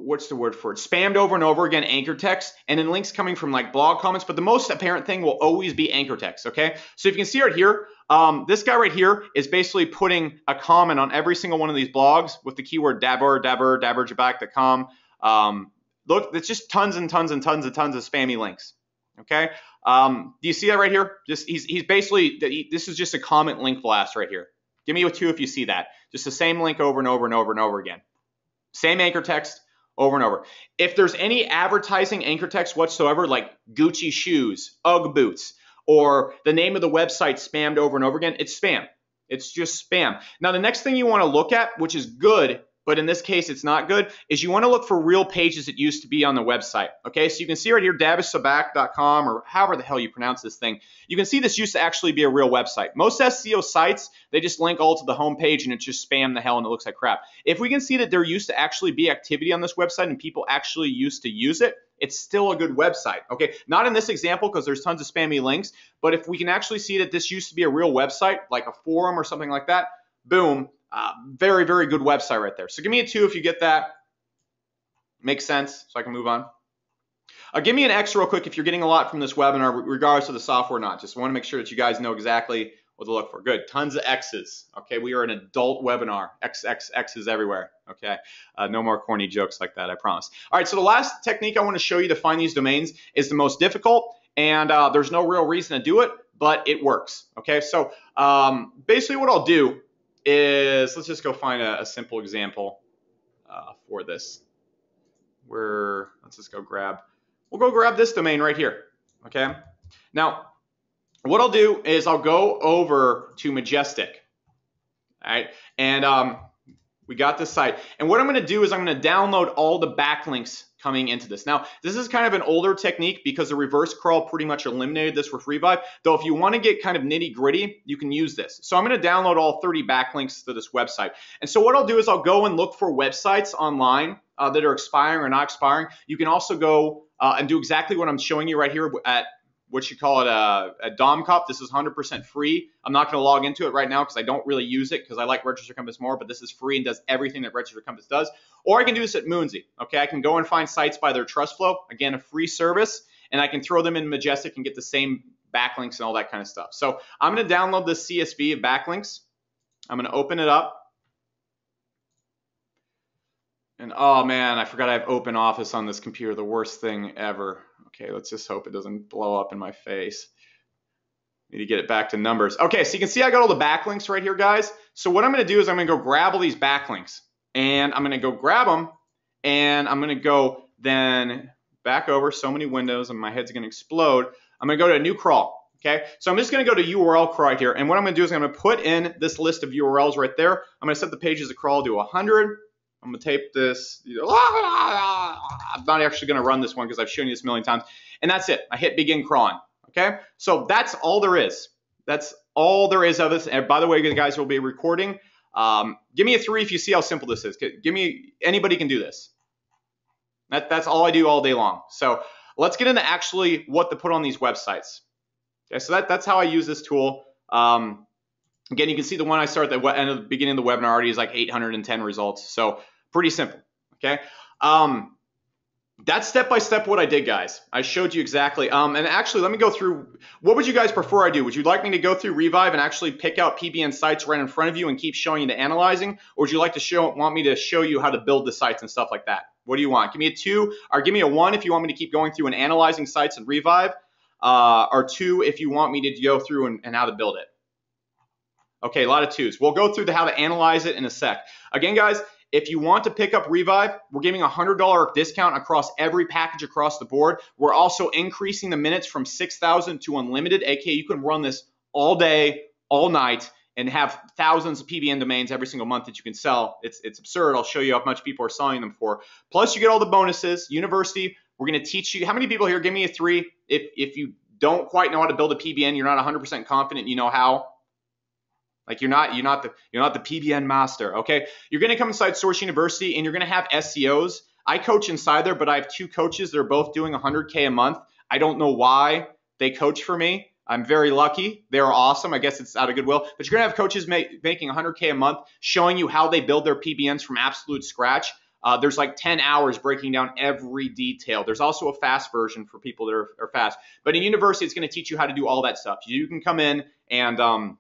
what's the word for it? Spammed over and over again anchor text, and then links coming from like blog comments. But the most apparent thing will always be anchor text. Okay, so if you can see right here, um, this guy right here is basically putting a comment on every single one of these blogs with the keyword dabber, dabber, dabberjaback.com. Um, look, it's just tons and tons and tons and tons of spammy links. Okay, um, do you see that right here? Just he's he's basically this is just a comment link blast right here. Give me a two if you see that. Just the same link over and over and over and over again. Same anchor text over and over. If there's any advertising anchor text whatsoever, like Gucci shoes, UGG boots, or the name of the website spammed over and over again, it's spam. It's just spam. Now, the next thing you want to look at, which is good, but in this case it's not good, is you want to look for real pages that used to be on the website. Okay, so you can see right here, davisabak.com or however the hell you pronounce this thing. You can see this used to actually be a real website. Most SEO sites, they just link all to the home page and it just spam the hell and it looks like crap. If we can see that there used to actually be activity on this website and people actually used to use it, it's still a good website. Okay, not in this example because there's tons of spammy links, but if we can actually see that this used to be a real website, like a forum or something like that, boom, uh, very, very good website right there. So give me a two if you get that. Makes sense, so I can move on. Uh, give me an X real quick if you're getting a lot from this webinar, regardless of the software or not. Just want to make sure that you guys know exactly what to look for. Good, tons of X's. Okay, we are an adult webinar. X, X, X's everywhere. Okay, uh, no more corny jokes like that, I promise. All right, so the last technique I want to show you to find these domains is the most difficult, and uh, there's no real reason to do it, but it works. Okay, so um, basically what I'll do is, let's just go find a, a simple example uh, for this. Where, let's just go grab, we'll go grab this domain right here. Okay, now what I'll do is I'll go over to Majestic. All right, and um, we got this site. And what I'm going to do is I'm going to download all the backlinks coming into this. Now, this is kind of an older technique because the reverse crawl pretty much eliminated this with Revive. Though if you want to get kind of nitty gritty, you can use this. So I'm going to download all 30 backlinks to this website. And so what I'll do is I'll go and look for websites online uh, that are expiring or not expiring. You can also go uh, and do exactly what I'm showing you right here at what you call it a, a DomCop. This is 100% free. I'm not going to log into it right now because I don't really use it because I like Register Compass more, but this is free and does everything that Register Compass does. Or I can do this at Moonsy. Okay, I can go and find sites by their trust flow. Again, a free service, and I can throw them in Majestic and get the same backlinks and all that kind of stuff. So I'm going to download this CSV of backlinks. I'm going to open it up. And oh man, I forgot I have open office on this computer, the worst thing ever. Okay, let's just hope it doesn't blow up in my face. Need to get it back to numbers. Okay, so you can see I got all the backlinks right here, guys. So what I'm to do is I'm to go grab all these backlinks. And I'm to go grab them. And I'm to go then back over so many windows and my head's to explode. I'm to go to a new crawl. Okay, so I'm just to go to URL crawl right here. And what I'm to do is I'm to put in this list of URLs right there. I'm to set the pages to crawl to 100. I'm gonna tape this. (laughs) I'm not actually gonna run this one because I've shown you this a million times. And that's it. I hit begin crawling. Okay. So that's all there is. That's all there is of this. And by the way, the guys will be recording. Um, give me a three if you see how simple this is. Give me anybody can do this. That, that's all I do all day long. So let's get into actually what to put on these websites. Okay, so that, that's how I use this tool. Um, Again, you can see the one I start at the beginning of the webinar already is like 810 results. So pretty simple. Okay. Um, that's step by step what I did, guys. I showed you exactly. Um, and actually, let me go through. What would you guys prefer I do? Would you like me to go through Revive and actually pick out PBN sites right in front of you and keep showing you the analyzing, or would you like to show want me to show you how to build the sites and stuff like that? What do you want? Give me a two, or give me a one if you want me to keep going through and analyzing sites and Revive, uh, or two if you want me to go through and, and how to build it. Okay, a lot of twos. We'll go through the how to analyze it in a sec. Again, guys, if you want to pick up Revive, we're giving a $100 discount across every package across the board. We're also increasing the minutes from 6,000 to unlimited, aka you can run this all day, all night, and have thousands of PBN domains every single month that you can sell. It's, it's absurd. I'll show you how much people are selling them for. Plus, you get all the bonuses. University, we're going to teach you. How many people here? Give me a three. If, if you don't quite know how to build a PBN, you're not 100% confident you know how, like you're not you're not the you're not the PBN master. Okay, you're gonna come inside Source University and you're gonna have SEOs. I coach inside there, but I have two coaches. They're both doing 100k a month. I don't know why they coach for me. I'm very lucky. They're awesome. I guess it's out of goodwill. But you're gonna have coaches making 100k a month, showing you how they build their PBNs from absolute scratch. Uh, there's like 10 hours breaking down every detail. There's also a fast version for people that are, are fast. But in university, it's going to teach you how to do all that stuff. You can come in and um,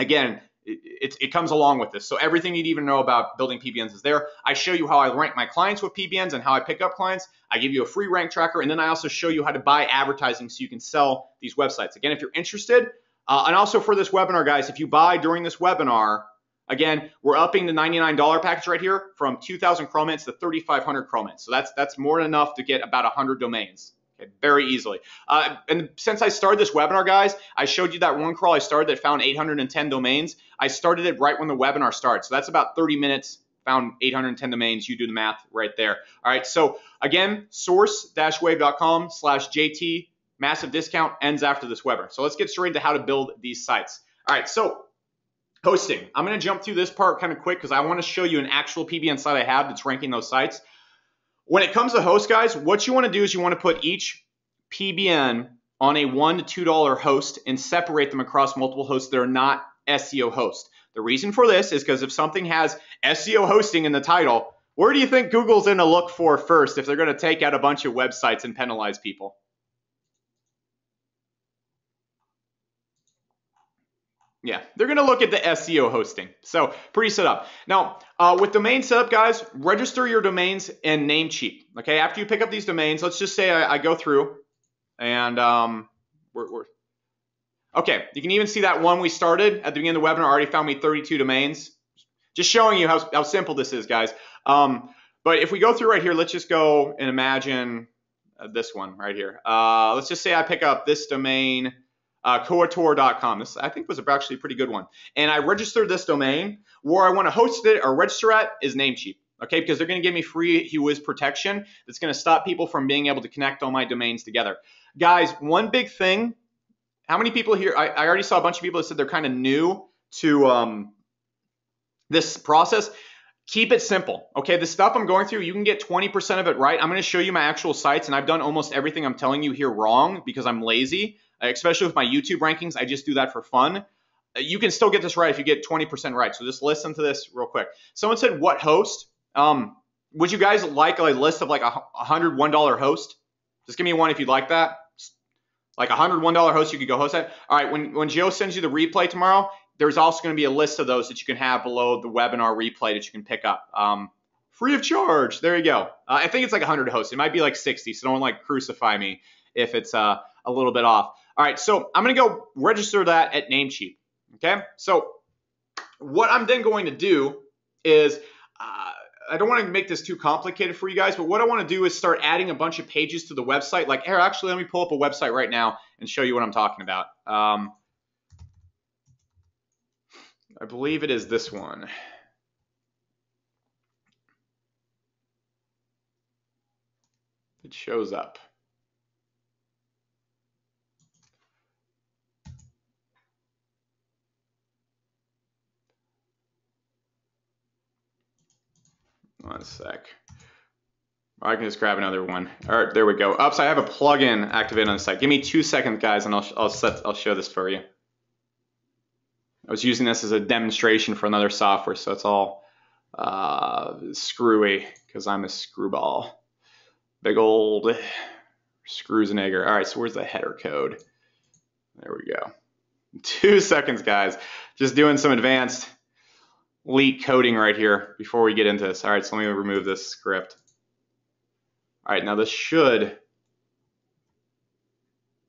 again, it, it, comes along with this. So everything you need to know about building PBNs is there. I show you how I rank my clients with PBNs and how I pick up clients. I give you a free rank tracker, and then I also show you how to buy advertising so you can sell these websites. Again, if you're interested, uh, and also for this webinar, guys, if you buy during this webinar, again, we're upping the $99 package right here from 2,000 crawl to 3,500 crawl. So that's that's more than enough to get about 100 domains very easily. Uh, and since I started this webinar, guys, I showed you that one crawl I started that found 810 domains. I started it right when the webinar started. So that's about 30 minutes found 810 domains. You do the math right there. All right. So again, source-wave.com slash JT massive discount ends after this webinar. So let's get straight into how to build these sites. All right. So hosting. I'm going to jump through this part kind of quick because I want to show you an actual PBN site I have that's ranking those sites. When it comes to host, guys, what you want to do is you want to put each PBN on a one to two dollar host and separate them across multiple hosts that are not SEO hosts. The reason for this is because if something has SEO hosting in the title, where do you think Google's going to look for first if they're going to take out a bunch of websites and penalize people? Yeah, they're going to look at the SEO hosting. So pretty set up. Now, uh, with domain setup, guys, register your domains in Namecheap. Okay, after you pick up these domains, let's just say I, I go through and um, we're, we're, okay. You can even see that one we started at the beginning of the webinar already found me 32 domains. Just showing you how, how simple this is, guys. Um, but if we go through right here, let's just go and imagine uh, this one right here. Uh, let's just say I pick up this domain, uh, coator.com. This I think was actually a pretty good one. And I registered this domain. Where I want to host it or register at is Namecheap okay? Because they're going to give me free WHOIS protection that's going to stop people from being able to connect all my domains together. Guys, one big thing, how many people here, I, I already saw a bunch of people that said they're kind of new to um, this process. Keep it simple, okay? The stuff I'm going through, you can get 20% of it right. I'm going to show you my actual sites, and I've done almost everything I'm telling you here wrong because I'm lazy, especially with my YouTube rankings. I just do that for fun you can still get this right if you get 20% right. So just listen to this real quick. Someone said, what host? Um, would you guys like a list of like a hundred one dollar host? Just give me one if you'd like that. Like a hundred one dollar host, you could go host that. All right, when when Joe sends you the replay tomorrow, there's also going to be a list of those that you can have below the webinar replay that you can pick up. Um, free of charge. There you go. Uh, I think it's like 100 hosts. It might be like 60, so don't like crucify me if it's uh, a little bit off. All right, so I'm going to go register that at Namecheap. Okay, so what I'm then going to do is uh, I don't want to make this too complicated for you guys, but what I want to do is start adding a bunch of pages to the website. Like, here, actually, let me pull up a website right now and show you what I'm talking about. Um, I believe it is this one. It shows up. One sec. I can just grab another one. All right, there we go. Oops, I have a plugin activated on the site. Give me two seconds, guys, and I'll I'll set I'll show this for you. I was using this as a demonstration for another software, so it's all uh, screwy because I'm a screwball. Big old screws and egger. All right, so where's the header code? There we go. (laughs) Two seconds, guys. Just doing some advanced leak coding right here before we get into this. All right, so let me remove this script. All right, now this should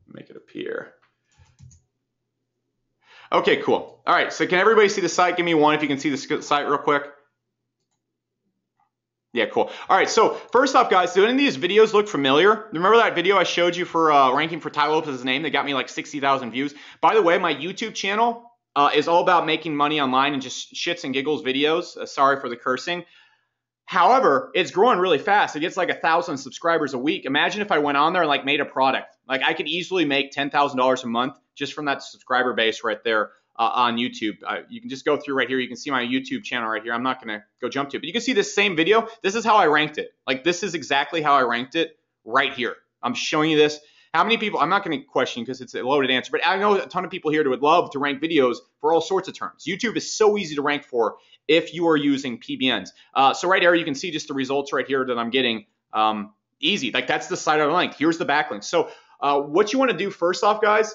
make it appear. Okay, cool. All right, so can everybody see the site? Give me one if you can see the site real quick. Yeah, cool. All right, so first off, guys, do any of these videos look familiar? Remember that video I showed you for uh, ranking for Tai Lopez's name that got me like 60,000 views? By the way, my YouTube channel uh, is all about making money online and just shits and giggles videos. Uh, sorry for the cursing. However, it's growing really fast. It gets like a thousand subscribers a week. Imagine if I went on there and like made a product. Like I could easily make ten thousand dollars a month just from that subscriber base right there uh, on YouTube. Uh, you can just go through right here. You can see my YouTube channel right here. I'm not gonna go jump to it, but you can see this same video. This is how I ranked it. Like this is exactly how I ranked it right here. I'm showing you this. How many people, I'm not going to question because it's a loaded answer, but I know a ton of people here would love to rank videos for all sorts of terms. YouTube is so easy to rank for if you are using PBNs. Uh, so right here, you can see just the results right here that I'm getting. Um, easy, like that's the side of the link. Here's the backlink. So uh, what you want to do first off, guys,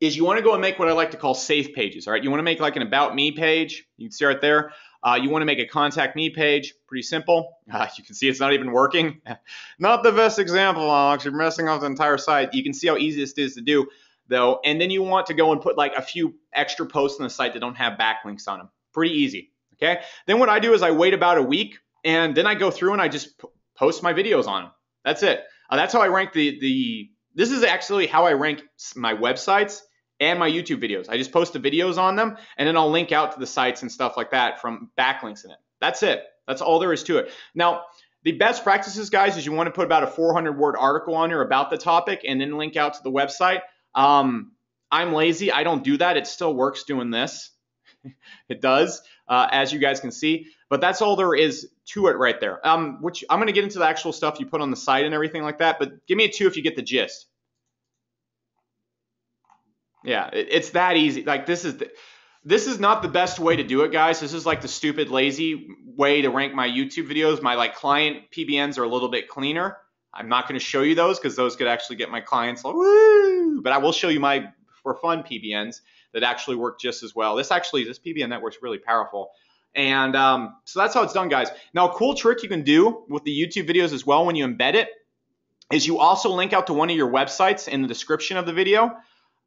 is you want to go and make what I like to call safe pages. All right, you want to make like an about me page. You can see right there. Uh, you want to make a contact me page. Pretty simple. (laughs) Uh, you can see it's not even working. (laughs) not the best example, Alex. You're messing up the entire site. You can see how easy this is to do, though. And then you want to go and put like a few extra posts on the site that don't have backlinks on them. Pretty easy. Okay. Then what I do is I wait about a week, and then I go through and I just post my videos on them. That's it. Uh, that's how I rank the the. This is actually how I rank my websites and my YouTube videos. I just post the videos on them and then I'll link out to the sites and stuff like that from backlinks in it. That's it. That's all there is to it. Now, the best practices, guys, is you want to put about a 400 word article on here about the topic and then link out to the website. Um, I'm lazy. I don't do that. It still works doing this. (laughs) it does, uh, as you guys can see. But that's all there is to it right there. Um, which I'm going to get into the actual stuff you put on the site and everything like that. But give me a two if you get the gist. Yeah, it, it's that easy. Like this is the, this is not the best way to do it, guys. This is like the stupid, lazy way to rank my YouTube videos. My like client PBNs are a little bit cleaner. I'm not going to show you those because those could actually get my clients like woo. But I will show you my for fun PBNs that actually work just as well. This actually this PBN network's really powerful. And um, so that's how it's done, guys. Now, a cool trick you can do with the YouTube videos as well when you embed it is you also link out to one of your websites in the description of the video.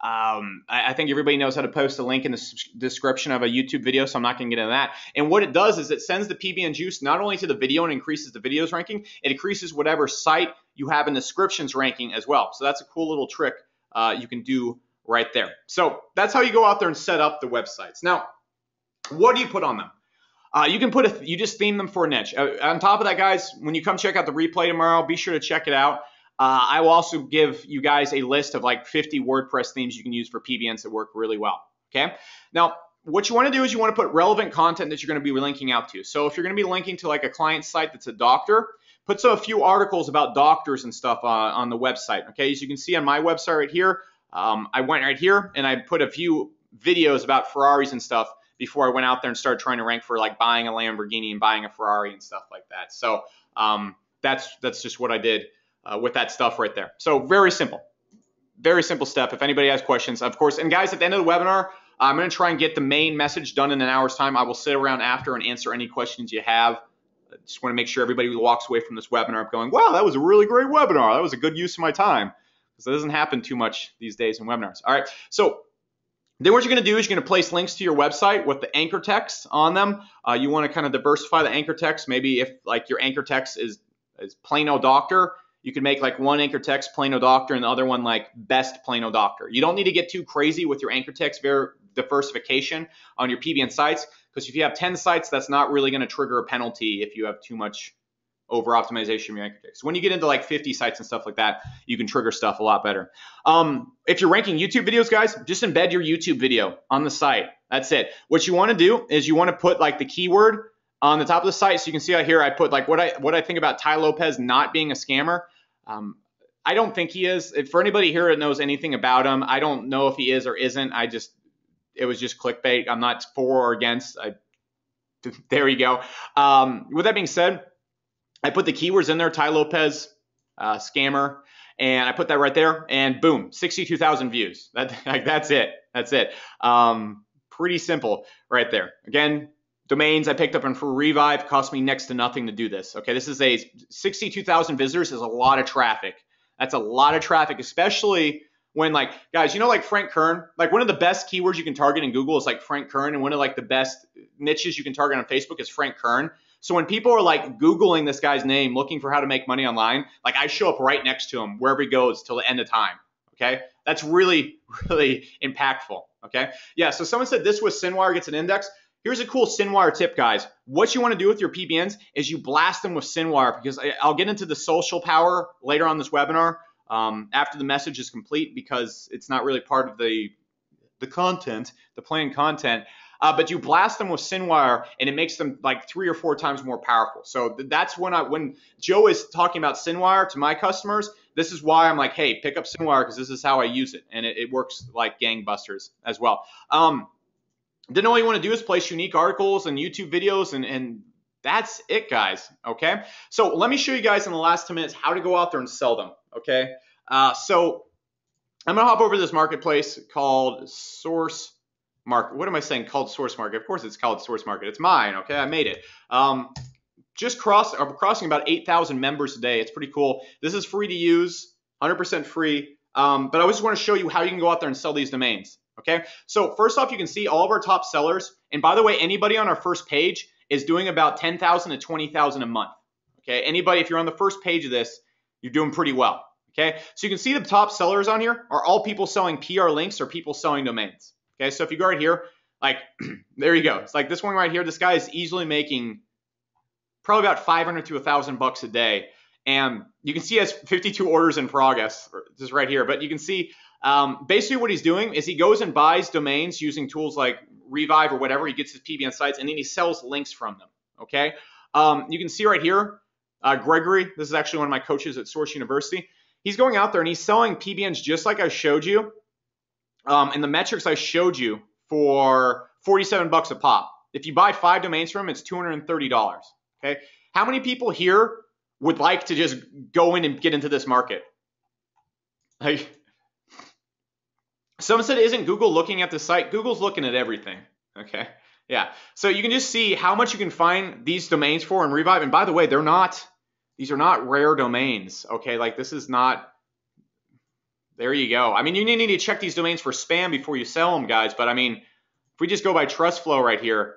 Um, I, I, think everybody knows how to post a link in the description of a YouTube video, so I'm not going to get into that. And what it does is it sends the PBN juice not only to the video and increases the videos ranking, it increases whatever site you have in the descriptions ranking as well. So that's a cool little trick uh, you can do right there. So that's how you go out there and set up the websites. Now, what do you put on them? Uh, you can put a, you just theme them for a niche. Uh, on top of that, guys, when you come check out the replay tomorrow, be sure to check it out. Uh, I will also give you guys a list of like 50 WordPress themes you can use for PBNs that work really well. Okay. Now, what you want to do is you want to put relevant content that you're going to be linking out to. So if you're going to be linking to like a client site that's a doctor, put some a few articles about doctors and stuff on, on the website. Okay. As you can see on my website right here, um, I went right here and I put a few videos about Ferraris and stuff before I went out there and started trying to rank for like buying a Lamborghini and buying a Ferrari and stuff like that. So um, that's that's just what I did uh, with that stuff right there. So very simple, very simple step. If anybody has questions, of course. And guys, at the end of the webinar, I'm going to try and get the main message done in an hour's time. I will sit around after and answer any questions you have. I just want to make sure everybody walks away from this webinar going, wow, that was a really great webinar. That was a good use of my time. Because it doesn't happen too much these days in webinars. All right, so then what you're going to do is you're going to place links to your website with the anchor text on them. Uh, you want to kind of diversify the anchor text. Maybe if like your anchor text is is plain old doctor, you can make like one anchor text Plano doctor and the other one like best Plano doctor. You don't need to get too crazy with your anchor text diversification on your PBN sites because if you have 10 sites, that's not really going to trigger a penalty if you have too much over optimization of your anchor text. When you get into like 50 sites and stuff like that, you can trigger stuff a lot better. Um, if you're ranking YouTube videos, guys, just embed your YouTube video on the site. That's it. What you want to do is you want to put like the keyword on the top of the site. So you can see out here, I put like what I what I think about Tai Lopez not being a scammer. Um, I don't think he is. If for anybody here that knows anything about him, I don't know if he is or isn't. I just it was just clickbait. I'm not for or against. I, (laughs) there you go. Um, with that being said, I put the keywords in there: Tai Lopez, uh, scammer, and I put that right there, and boom, 62,000 views. That (laughs) like that's it. That's it. Um, pretty simple right there. Again, domains I picked up in for Revive cost me next to nothing to do this. Okay, this is a 62,000 visitors is a lot of traffic. That's a lot of traffic, especially when like guys, you know like Frank Kern, like one of the best keywords you can target in Google is like Frank Kern, and one of like the best niches you can target on Facebook is Frank Kern. So when people are like Googling this guy's name, looking for how to make money online, like I show up right next to him wherever he goes till the end of time. Okay, that's really (laughs) really impactful. Okay, yeah. So someone said this was Syndwire gets an index. Here's a cool Syndwire tip, guys. What you want to do with your PBNs is you blast them with Syndwire because I'll get into the social power later on this webinar um, after the message is complete because it's not really part of the the content, the planned content. Uh, but you blast them with Syndwire and it makes them like three or four times more powerful. So that's when I when Joe is talking about Syndwire to my customers, this is why I'm like, hey, pick up Syndwire because this is how I use it, and it, it works like gangbusters as well. Um, then all you want to do is place unique articles and YouTube videos and, and that's it, guys. Okay. So let me show you guys in the last 10 minutes how to go out there and sell them. Okay. Uh, so I'm going to hop over to this marketplace called Source Market. What am I saying? Called Source Market. Of course, it's called Source Market. It's mine. Okay. I made it. Um, just cross, I'm crossing about 8,000 members a day. It's pretty cool. This is free to use, 100% free. Um, but I just want to show you how you can go out there and sell these domains. Okay, so first off, you can see all of our top sellers. And by the way, anybody on our first page is doing about 10,000 to 20,000 a month. Okay, anybody, if you're on the first page of this, you're doing pretty well. Okay, so you can see the top sellers on here are all people selling PR links or people selling domains. Okay, so if you go right here, like (clears throat) there you go. It's like this one right here. This guy is easily making probably about 500 to 1,000 bucks a day. And you can see he has 52 orders in progress, just right here. But you can see um, basically what he's doing is he goes and buys domains using tools like Revive or whatever. He gets his PBN sites and then he sells links from them. Okay. Um, you can see right here, uh, Gregory. This is actually one of my coaches at Source University. He's going out there and he's selling PBNs just like I showed you. Um, and the metrics I showed you for 47 bucks a pop. If you buy five domains from him, it's $230. Okay. How many people here would like to just go in and get into this market? Like, someone said, isn't Google looking at the site? Google's looking at everything. Okay. Yeah. So you can just see how much you can find these domains for in Revive. And by the way, they're not, these are not rare domains. Okay. Like this is not, there you go. I mean, you need to check these domains for spam before you sell them, guys. But I mean, if we just go by trust flow right here,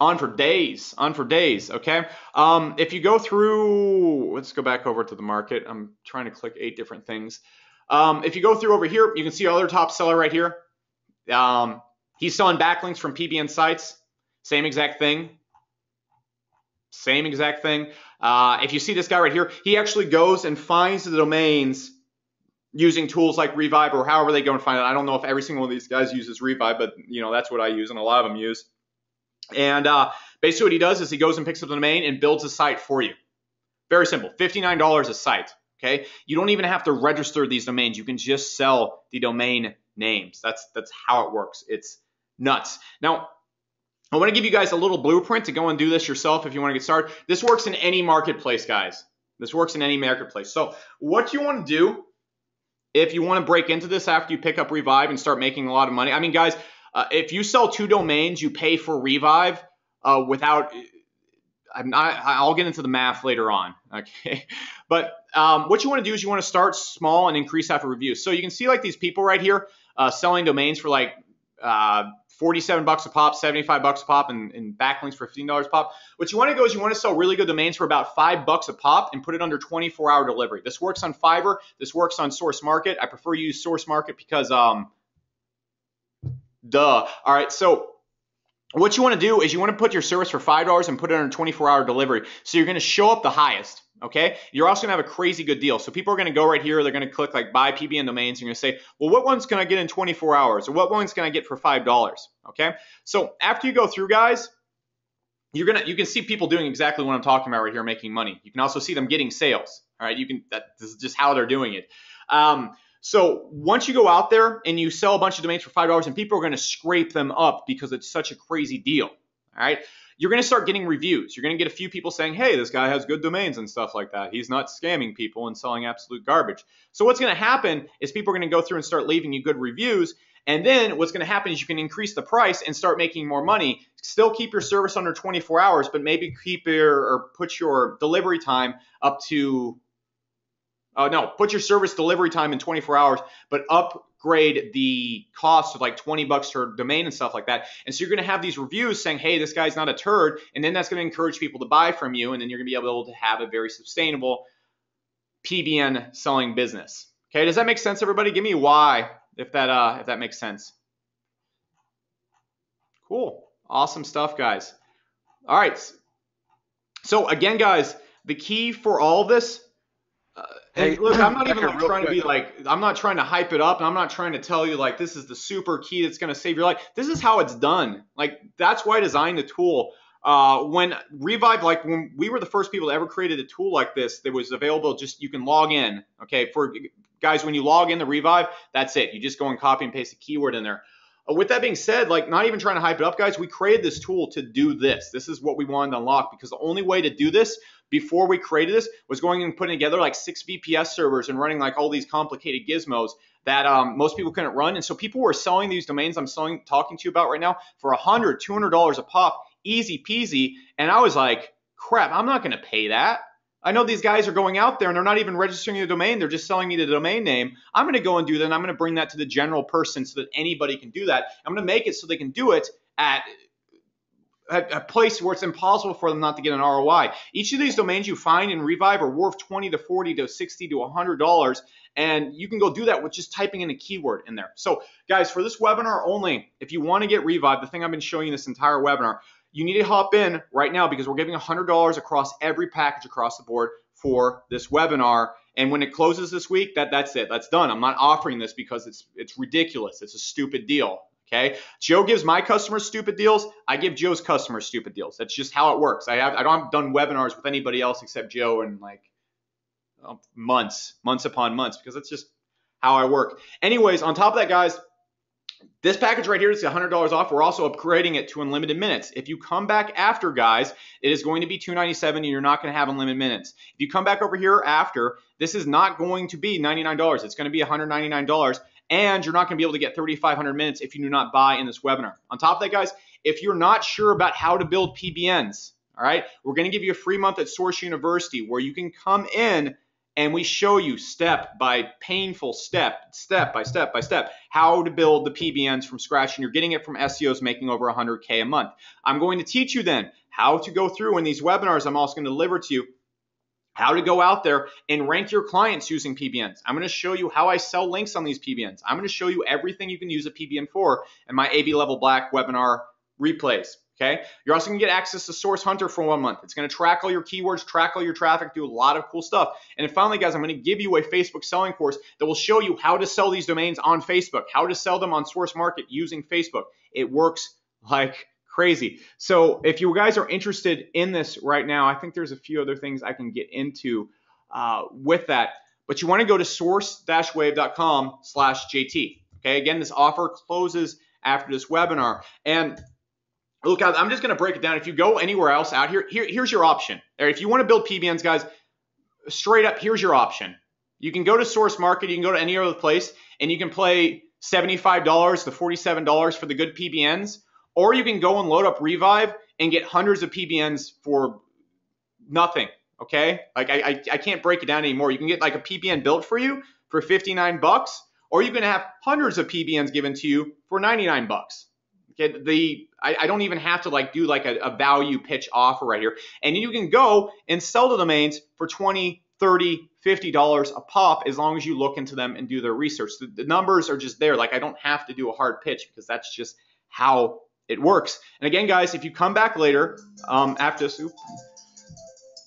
on for days, on for days. Okay. Um, if you go through, let's go back over to the market. I'm trying to click eight different things. Um, if you go through over here, you can see other top seller right here. Um, he's selling backlinks from PBN sites. Same exact thing. Same exact thing. Uh, if you see this guy right here, he actually goes and finds the domains using tools like Revive or however they go and find it. I don't know if every single one of these guys uses Revive, but you know that's what I use and a lot of them use. And uh, basically what he does is he goes and picks up the domain and builds a site for you. Very simple, $59 a site. Okay, you don't even have to register these domains. You can just sell the domain names. That's that's how it works. It's nuts. Now, I want to give you guys a little blueprint to go and do this yourself if you want to get started. This works in any marketplace, guys. This works in any marketplace. So, what you want to do if you want to break into this after you pick up Revive and start making a lot of money. I mean, guys, uh, if you sell two domains, you pay for Revive uh, without. I'm not. I'll get into the math later on. (laughs) Okay, but um, what you want to do is you want to start small and increase after reviews. So you can see like these people right here uh, selling domains for like uh, 47 bucks a pop, 75 bucks a pop, and, and backlinks for $15 a pop. What you want to go is you want to sell really good domains for about five bucks a pop and put it under 24 hour delivery. This works on Fiverr. This works on Source Market. I prefer to use Source Market because um, Duh. All right, so what you want to do is you want to put your service for $5 and put it a 24 hour delivery. So you're going to show up the highest. Okay. You're also going to have a crazy good deal. So people are going to go right here. They're going to click like buy PBN domains. You're going to say, well, what ones can I get in 24 hours? Or what ones can I get for $5? Okay. So after you go through, guys, you're gonna you can see people doing exactly what I'm talking about right here, making money. You can also see them getting sales. All right. You can that this is just how they're doing it. Um, so once you go out there and you sell a bunch of domains for $5 and people are going to scrape them up because it's such a crazy deal. All right. You're going to start getting reviews. You're going to get a few people saying, hey, this guy has good domains and stuff like that. He's not scamming people and selling absolute garbage. So what's going to happen is people are going to go through and start leaving you good reviews. And then what's going to happen is you can increase the price and start making more money. Still keep your service under 24 hours, but maybe keep your or put your delivery time up to uh, no, put your service delivery time in 24 hours, but upgrade the cost of like 20 bucks per domain and stuff like that. And so you're going to have these reviews saying, hey, this guy's not a turd. And then that's going to encourage people to buy from you. And then you're going to be able to have a very sustainable PBN selling business. Okay, does that make sense, everybody? Give me why if that uh, if that makes sense. Cool, awesome stuff, guys. All right. So again, guys, the key for all of this Hey, look, (clears throat) I'm not even like, trying quick. to be like, I'm not trying to hype it up, and I'm not trying to tell you like this is the super key that's going to save your life. This is how it's done. Like that's why I designed the tool. Uh, when Revive, like when we were the first people that ever created a tool like this, that was available. Just you can log in. Okay, for guys, when you log in the Revive, that's it. You just go and copy and paste a keyword in there. Uh, with that being said, like not even trying to hype it up, guys, we created this tool to do this. This is what we wanted to unlock because the only way to do this before we created this was going and putting together like six VPS servers and running like all these complicated gizmos that um, most people couldn't run. And so people were selling these domains I'm selling, talking to you about right now for $100, $200 a pop, easy peasy. And I was like, crap, I'm not going to pay that. I know these guys are going out there and they're not even registering the domain. They're just selling me the domain name. I'm going to go and do that. And I'm going to bring that to the general person so that anybody can do that. I'm going to make it so they can do it at a, place where it's impossible for them not to get an ROI. Each of these domains you find in Revive are worth 20 to 40 to 60 to 100 dollars, and you can go do that with just typing in a keyword in there. So, guys, for this webinar only, if you want to get Revive, the thing I've been showing you this entire webinar, you need to hop in right now because we're giving $100 across every package across the board for this webinar. And when it closes this week, that that's it. That's done. I'm not offering this because it's it's ridiculous. It's a stupid deal. Okay. Joe gives my customers stupid deals. I give Joe's customers stupid deals. That's just how it works. I have I don't have done webinars with anybody else except Joe in like uh, months, months upon months, because that's just how I work. Anyways, on top of that, guys, this package right here is $100 off. We're also upgrading it to unlimited minutes. If you come back after, guys, it is going to be 297 and you're not going to have unlimited minutes. If you come back over here after, this is not going to be $99. It's going to be $199 and you're not going to be able to get 3,500 minutes if you do not buy in this webinar. On top of that, guys, if you're not sure about how to build PBNs, all right, we're going to give you a free month at Source University where you can come in and we show you step by painful step, step by step by step, how to build the PBNs from scratch. And you're getting it from SEOs making over 100K a month. I'm going to teach you then how to go through in these webinars. I'm also going to deliver to you how to go out there and rank your clients using PBNs. I'm going to show you how I sell links on these PBNs. I'm going to show you everything you can use a PBN for in my AB Level Black webinar replays. Okay. You're also going to get access to Source Hunter for one month. It's going to track all your keywords, track all your traffic, do a lot of cool stuff. And finally, guys, I'm going to give you a Facebook selling course that will show you how to sell these domains on Facebook, how to sell them on Source Market using Facebook. It works like crazy. So if you guys are interested in this right now, I think there's a few other things I can get into uh, with that. But you want to go to source-wave.com slash JT. Okay, again, this offer closes after this webinar. And Look, I'm just going to break it down. If you go anywhere else out here, here here's your option. If you want to build PBNs, guys, straight up, here's your option. You can go to Source Market, you can go to any other place, and you can play $75 to $47 for the good PBNs, or you can go and load up Revive and get hundreds of PBNs for nothing. Okay, like I, I, I can't break it down anymore. You can get like a PBN built for you for 59 bucks, or you can have hundreds of PBNs given to you for 99 bucks. Okay, the I, I, don't even have to like do like a, a value pitch offer right here. And you can go and sell the domains for 20, 30, 50 dollars a pop as long as you look into them and do their research. The, the numbers are just there. Like I don't have to do a hard pitch because that's just how it works. And again, guys, if you come back later um, after this,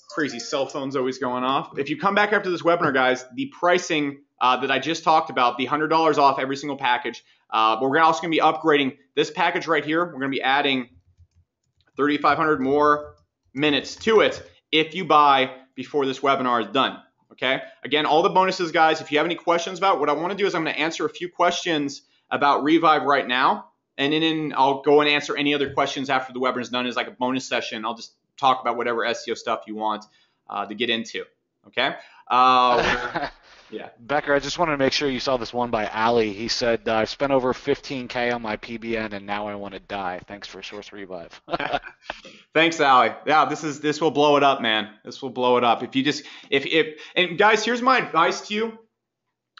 crazy cell phones always going off. If you come back after this webinar, guys, the pricing uh, that I just talked about, the $100 off every single package, uh, but we're also going to be upgrading this package right here. We're going to be adding 3,500 more minutes to it if you buy before this webinar is done. Okay. Again, all the bonuses, guys. If you have any questions about what I want to do is I'm going to answer a few questions about Revive right now, and then I'll go and answer any other questions after the webinar is done. Is like a bonus session. I'll just talk about whatever SEO stuff you want uh, to get into. Okay. Uh, (laughs) Yeah. Becker, I just wanted to make sure you saw this one by Ali. He said, uh, I've spent over 15K on my PBN and now I want to die. Thanks for Source Revive. (laughs) Thanks, Ali. Yeah, this is this will blow it up, man. This will blow it up. If you just if if and guys, here's my advice to you.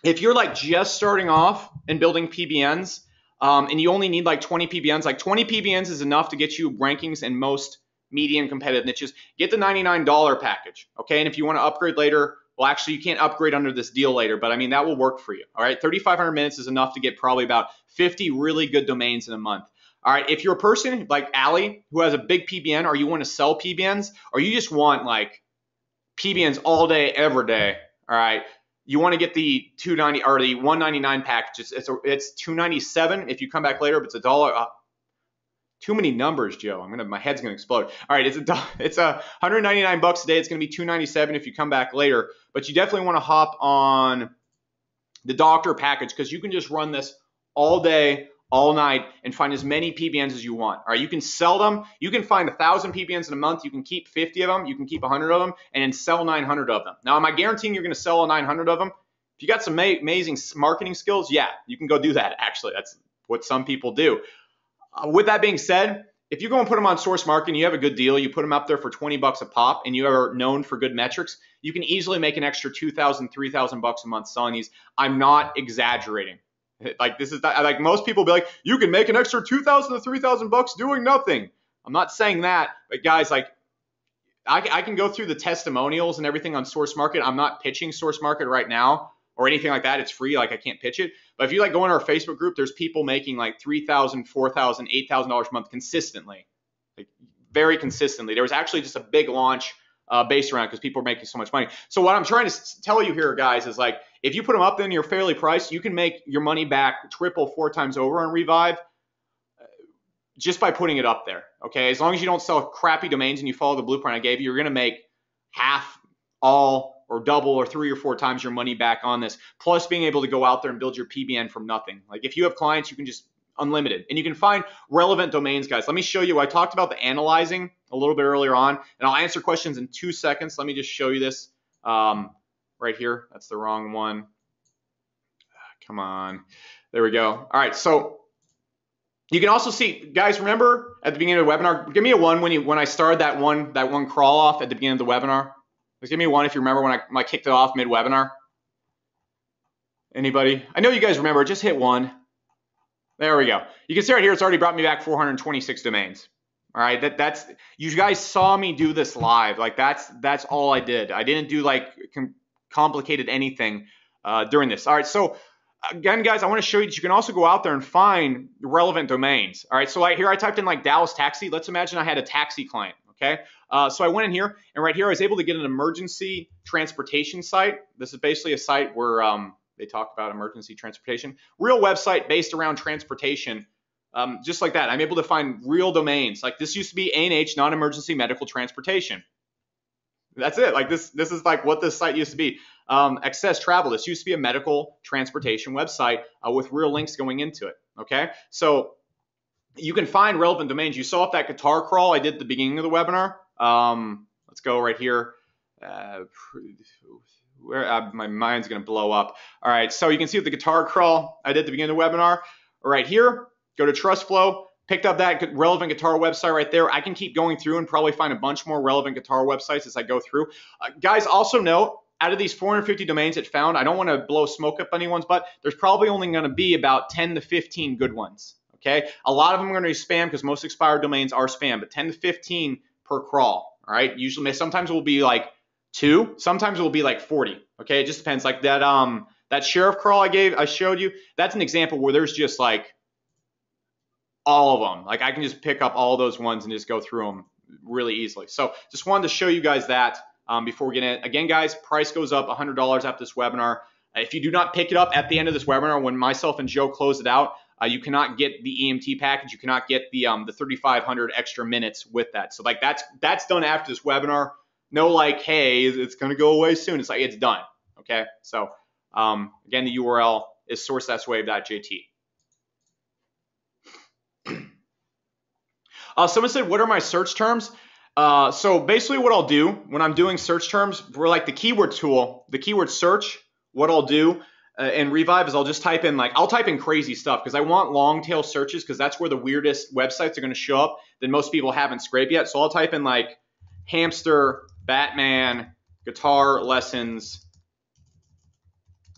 If you're like just starting off and building PBNs, um, and you only need like 20 PBNs, like 20 PBNs is enough to get you rankings in most median competitive niches. Get the $99 package, okay? And if you want to upgrade later, well, actually, you can't upgrade under this deal later, but I mean, that will work for you. All right. 3,500 minutes is enough to get probably about 50 really good domains in a month. All right. If you're a person like Ali who has a big PBN or you want to sell PBNs or you just want like PBNs all day, every day, all right, you want to get the 290 or the 199 package. It's, it's, a, it's 297 if you come back later, but it's a dollar. Uh, too many numbers, Joe. I'm gonna my head's gonna explode. All right, it's a (laughs) it's a 199 bucks a day. It's gonna be 297 if you come back later. But you definitely want to hop on the doctor package because you can just run this all day, all night, and find as many PBNs as you want. All right, you can sell them. You can find a thousand PBNs in a month. You can keep 50 of them. You can keep 100 of them, and then sell 900 of them. Now, am I guaranteeing you're gonna sell 900 of them? If you got some amazing marketing skills, yeah, you can go do that. Actually, that's what some people do. Uh, with that being said, if you go and put them on source marketing, you have a good deal, you put them up there for 20 bucks a pop and you are known for good metrics, you can easily make an extra 2,000, 3,000 bucks a month selling these. I'm not exaggerating. (laughs) Like this is not, like most people be like, you can make an extra 2,000 to 3,000 bucks doing nothing. I'm not saying that, but guys, like I, I can go through the testimonials and everything on source market. I'm not pitching source market right now or anything like that. It's free. Like I can't pitch it. But if you like go in our Facebook group, there's people making like three thousand, four thousand, eight thousand dollars a month consistently. Like very consistently. There was actually just a big launch uh, based around because people are making so much money. So what I'm trying to tell you here, guys, is like if you put them up, then you're fairly priced. You can make your money back triple, four times over on Revive uh, just by putting it up there. Okay, as long as you don't sell crappy domains and you follow the blueprint I gave you, you're going to make half, all, or double, or three or four times your money back on this. Plus, being able to go out there and build your PBN from nothing. Like if you have clients, you can just unlimited. And you can find relevant domains, guys. Let me show you. I talked about the analyzing a little bit earlier on, and I'll answer questions in two seconds. Let me just show you this um, right here. That's the wrong one. Come on. There we go. All right. So you can also see, guys, remember at the beginning of the webinar, give me a one when you when I started that one that one crawl off at the beginning of the webinar. Just give me one if you remember when I, when I kicked it off mid webinar. Anybody? I know you guys remember. Just hit one. There we go. You can see right here, it's already brought me back 426 domains. All right, that that's you guys saw me do this live. Like that's that's all I did. I didn't do like com- complicated anything uh, during this. All right, so again, guys, I want to show you that you can also go out there and find relevant domains. All right, so here I typed in like Dallas taxi. Let's imagine I had a taxi client. Okay, uh, so I went in here and right here I was able to get an emergency transportation site. This is basically a site where um, they talk about emergency transportation. Real website based around transportation. Um, just like that, I'm able to find real domains. Like this used to be A&H, non-emergency medical transportation. That's it. Like this, this is like what this site used to be. Um, Access Travel. This used to be a medical transportation website uh, with real links going into it. Okay, so you can find relevant domains. You saw that guitar crawl I did at the beginning of the webinar. Um, let's go right here. Uh, where uh, my mind's gonna blow up. All right, so you can see the guitar crawl I did at the beginning of the webinar. Right here, go to TrustFlow, picked up that relevant guitar website right there. I can keep going through and probably find a bunch more relevant guitar websites as I go through. Uh, guys, also note, out of these 450 domains it found, I don't want to blow smoke up anyone's butt. There's probably only going to be about 10 to 15 good ones. Okay, a lot of them are going to be spam because most expired domains are spam, but 10 to 15 per crawl. All right, usually sometimes it will be like two. Sometimes it will be like 40. Okay, it just depends. Like that um that sheriff crawl I gave I showed you. That's an example where there's just like all of them. Like I can just pick up all those ones and just go through them really easily. So just wanted to show you guys that um, before we get in. Again, guys, price goes up $100 after this webinar. If you do not pick it up at the end of this webinar, when myself and Joe close it out, uh, you cannot get the EMT package. You cannot get the um, the 3,500 extra minutes with that. So like that's that's done after this webinar no like, hey, it's going to go away soon. It's like, it's done. Okay. So um, again, the URL is sourceswave.jt. (clears throat) Uh, someone said, what are my search terms? Uh, so basically what I'll do when I'm doing search terms for like the keyword tool, the keyword search, what I'll do uh, in Revive is I'll just type in like, I'll type in crazy stuff because I want long tail searches because that's where the weirdest websites are going to show up that most people haven't scraped yet. So I'll type in like hamster Batman guitar lessons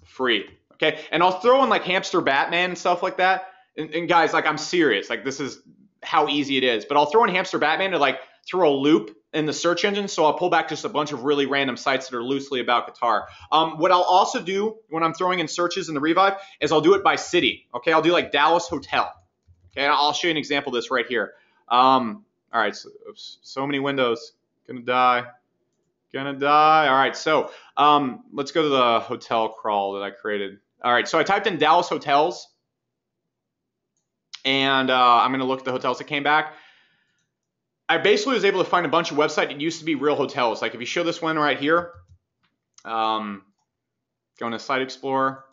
free. Okay. And I'll throw in like hamster Batman and stuff like that. And, and, guys, like I'm serious. Like this is how easy it is. But I'll throw in hamster Batman to like throw a loop in the search engine. So I'll pull back just a bunch of really random sites that are loosely about guitar. Um, what I'll also do when I'm throwing in searches in the Revive is I'll do it by city. Okay. I'll do like Dallas Hotel. Okay. I'll show you an example of this right here. Um, all right. So, so many windows. Gonna die. Gonna die. All right, so um, let's go to the hotel crawl that I created. All right, so I typed in Dallas hotels, and uh, I'm gonna look at the hotels that came back. I basically was able to find a bunch of websites that used to be real hotels. Like if you show this one right here, um, going to Site Explorer,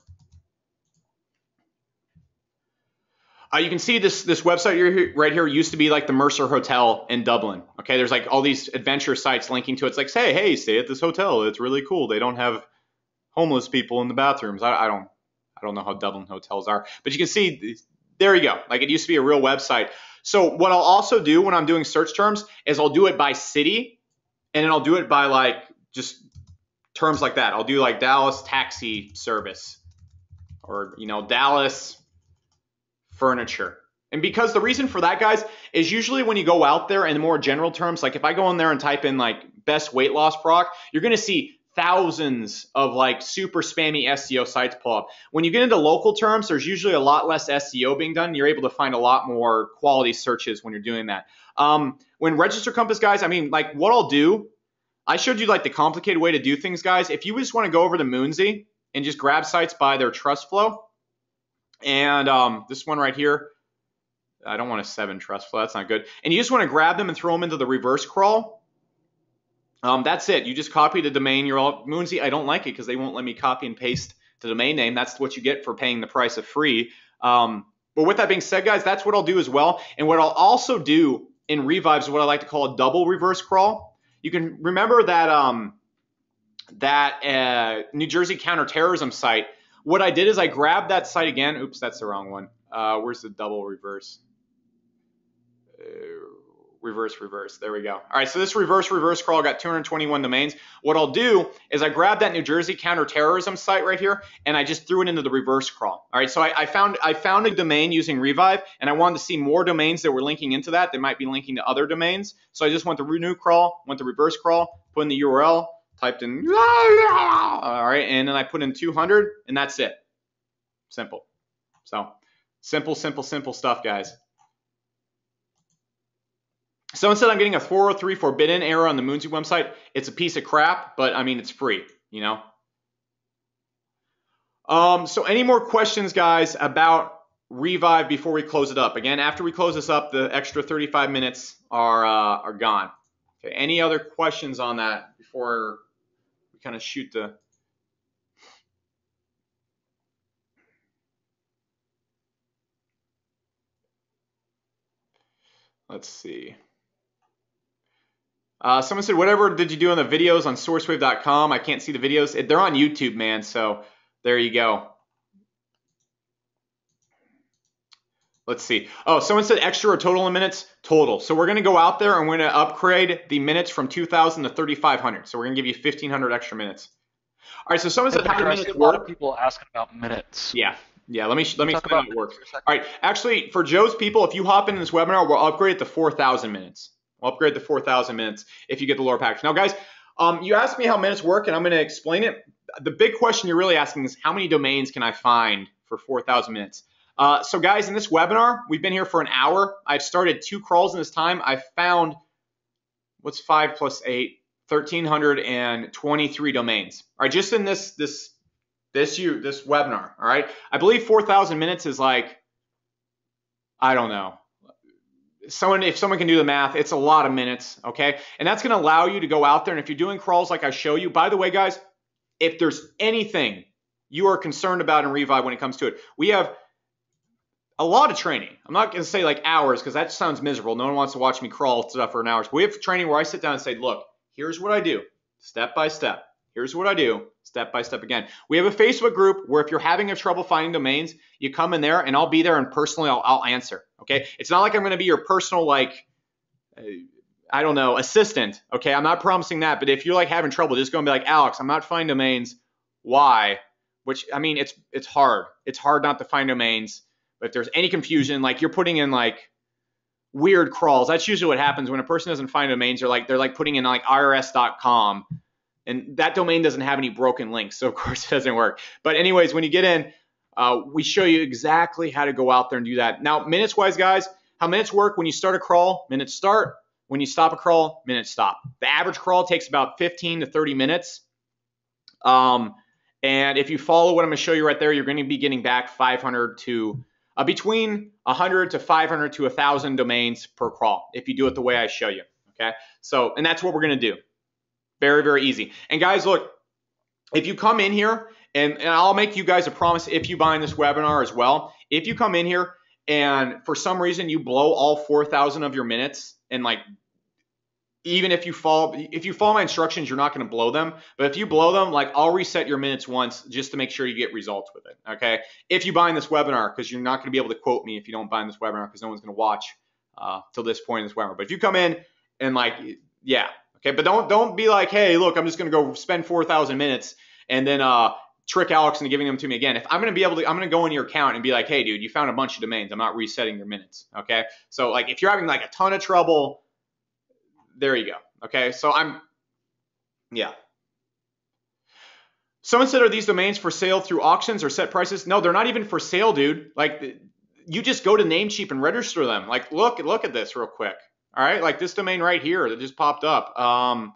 Uh, you can see this this website right here used to be like the Mercer Hotel in Dublin. Okay, there's like all these adventure sites linking to it. It's like, say, hey, stay at this hotel. It's really cool. They don't have homeless people in the bathrooms. I, I don't I don't know how Dublin hotels are, but you can see there you go. Like it used to be a real website. So what I'll also do when I'm doing search terms is I'll do it by city, and then I'll do it by like just terms like that. I'll do like Dallas taxi service, or you know Dallas furniture. And because the reason for that, guys, is usually when you go out there in more general terms, like if I go in there and type in like best weight loss proc, you're going to see thousands of like super spammy SEO sites pull up. When you get into local terms, there's usually a lot less SEO being done. You're able to find a lot more quality searches when you're doing that. Um, when register compass guys, I mean, like what I'll do, I showed you like the complicated way to do things, guys. If you just want to go over to Moonsy and just grab sites by their trust flow, and um, this one right here, I don't want a seven trust flow. That's not good. And you just want to grab them and throw them into the reverse crawl. Um, that's it. You just copy the domain. You're all Moonsy. I don't like it because they won't let me copy and paste the domain name. That's what you get for paying the price of free. Um, but with that being said, guys, that's what I'll do as well. And what I'll also do in Revives is what I like to call a double reverse crawl. You can remember that um, that uh, New Jersey counterterrorism site. What I did is I grabbed that site again. Oops, that's the wrong one. Uh, where's the double reverse? Uh, reverse, reverse. There we go. All right, so this reverse, reverse crawl got 221 domains. What I'll do is I grab that New Jersey counterterrorism site right here, and I just threw it into the reverse crawl. All right, so I, I found I found a domain using Revive, and I wanted to see more domains that were linking into that. That might be linking to other domains. So I just went to new crawl, went to reverse crawl, put in the URL, typed in, all right, and then I put in 200, and that's it. Simple. So simple, simple, simple stuff, guys. Someone said I'm getting a 403 forbidden error on the Moonsy website. It's a piece of crap, but I mean, it's free, you know? Um, so any more questions, guys, about Revive before we close it up? Again, after we close this up, the extra 35 minutes are, uh, are gone. Okay, any other questions on that before kind of shoot the... Let's see. Uh, someone said, whatever did you do on the videos on sourcewave.com? I can't see the videos. They're on YouTube, man. So there you go. Let's see. Oh, someone said extra or total in minutes? Total. So we're going to go out there and we're going to upgrade the minutes from 2,000 to 3,500. So we're going to give you 1,500 extra minutes. All right. So someone said, how do minutes work? A lot of people asking about minutes. Yeah. Yeah, let me let me explain how it works. All right, actually, for Joe's people, if you hop into this webinar, we'll upgrade it to 4,000 minutes. We'll upgrade to 4,000 minutes if you get the lower package. Now, guys, um, you asked me how minutes work, and I'm going to explain it. The big question you're really asking is how many domains can I find for 4,000 minutes? Uh, so, guys, in this webinar, we've been here for an hour. I've started two crawls in this time. I've found what's five plus eight? 1,323 domains. All right, just in this this this you this webinar. All right, I believe 4,000 minutes is like I don't know someone if someone can do the math it's a lot of minutes okay and that's going to allow you to go out there and if you're doing crawls like i show you by the way guys if there's anything you are concerned about in revive when it comes to it we have a lot of training i'm not going to say like hours because that sounds miserable no one wants to watch me crawl stuff for an hour but we have training where i sit down and say look here's what i do step by step Here's what I do, step by step again. We have a Facebook group where if you're having a trouble finding domains, you come in there and I'll be there and personally I'll, I'll answer. Okay, it's not like I'm going to be your personal like. Uh, I don't know, assistant. Okay, I'm not promising that, but if you're like having trouble, just go and be like, Alex, I'm not finding domains. Why? Which I mean, it's it's hard. It's hard not to find domains. But if there's any confusion, like you're putting in like weird crawls, that's usually what happens when a person doesn't find domains. They're like they're like putting in like irs.com and that domain doesn't have any broken links, so of (laughs) course it doesn't work. But anyways, when you get in, uh, we show you exactly how to go out there and do that. Now, minutes wise, guys, how minutes work when you start a crawl, minutes start. When you stop a crawl, minutes stop. The average crawl takes about 15 to 30 minutes. Um, and if you follow what I'm going to show you right there, you're going to be getting back 500 to uh, between 100 to 500 to 1,000 domains per crawl if you do it the way I show you. Okay. So, and that's what we're going to do. Very, very easy. And guys, look, if you come in here, and, and I'll make you guys a promise if you buy in this webinar as well. If you come in here and for some reason you blow all 4,000 of your minutes and like even if you follow if you follow my instructions you're not going to blow them but if you blow them like i'll reset your minutes once just to make sure you get results with it okay if you buy in this webinar because you're not going to be able to quote me if you don't buy in this webinar because no one's going to watch uh, till this point in this webinar but if you come in and like yeah Okay, but don't don't be like, hey, look, I'm just gonna go spend 4,000 minutes and then uh, trick Alex into giving them to me again. If I'm gonna be able to, I'm gonna go in your account and be like, hey, dude, you found a bunch of domains. I'm not resetting your minutes. Okay, so like if you're having like a ton of trouble, there you go. Okay, so I'm, yeah. Someone said, are these domains for sale through auctions or set prices? No, they're not even for sale, dude. Like you just go to Namecheap and register them. Like look, look at this real quick. All right, like this domain right here that just popped up. Um,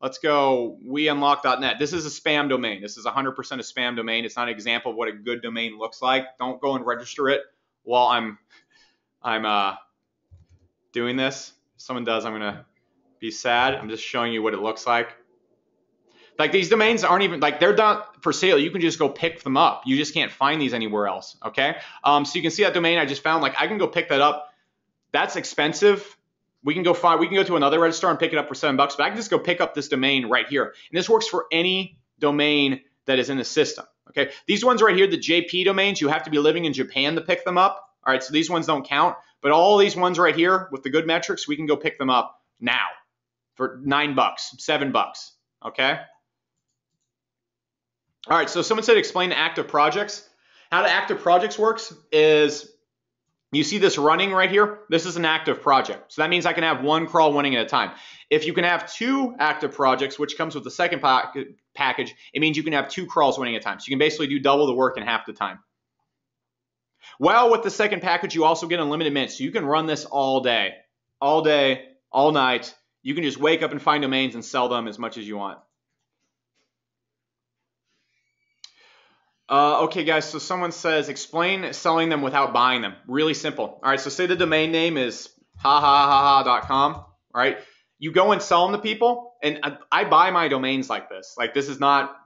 let's go weunlock.net. This is a spam domain. This is 100% a spam domain. It's not an example of what a good domain looks like. Don't go and register it while I'm I'm uh, doing this. If someone does, I'm gonna be sad. I'm just showing you what it looks like. Like these domains aren't even like they're not for sale. You can just go pick them up. You just can't find these anywhere else. Okay. Um, so you can see that domain I just found. Like I can go pick that up. That's expensive. We can go find. We can go to another registrar and pick it up for seven bucks. But I can just go pick up this domain right here. And this works for any domain that is in the system. Okay. These ones right here, the JP domains, you have to be living in Japan to pick them up. All right. So these ones don't count. But all these ones right here with the good metrics, we can go pick them up now for nine bucks, seven bucks. Okay. All right, so someone said explain active projects. How the active projects works is you see this running right here. This is an active project. So that means I can have one crawl running at a time. If you can have two active projects, which comes with the second package, it means you can have two crawls running at a time. So you can basically do double the work in half the time. Well, with the second package, you also get unlimited minutes. So you can run this all day, all day, all night. You can just wake up and find domains and sell them as much as you want. Uh, okay, guys, so someone says explain selling them without buying them. Really simple. All right, so say the domain name is ha ha ha ha.com. All right, you go and sell them to people, and I, I buy my domains like this. Like, this is not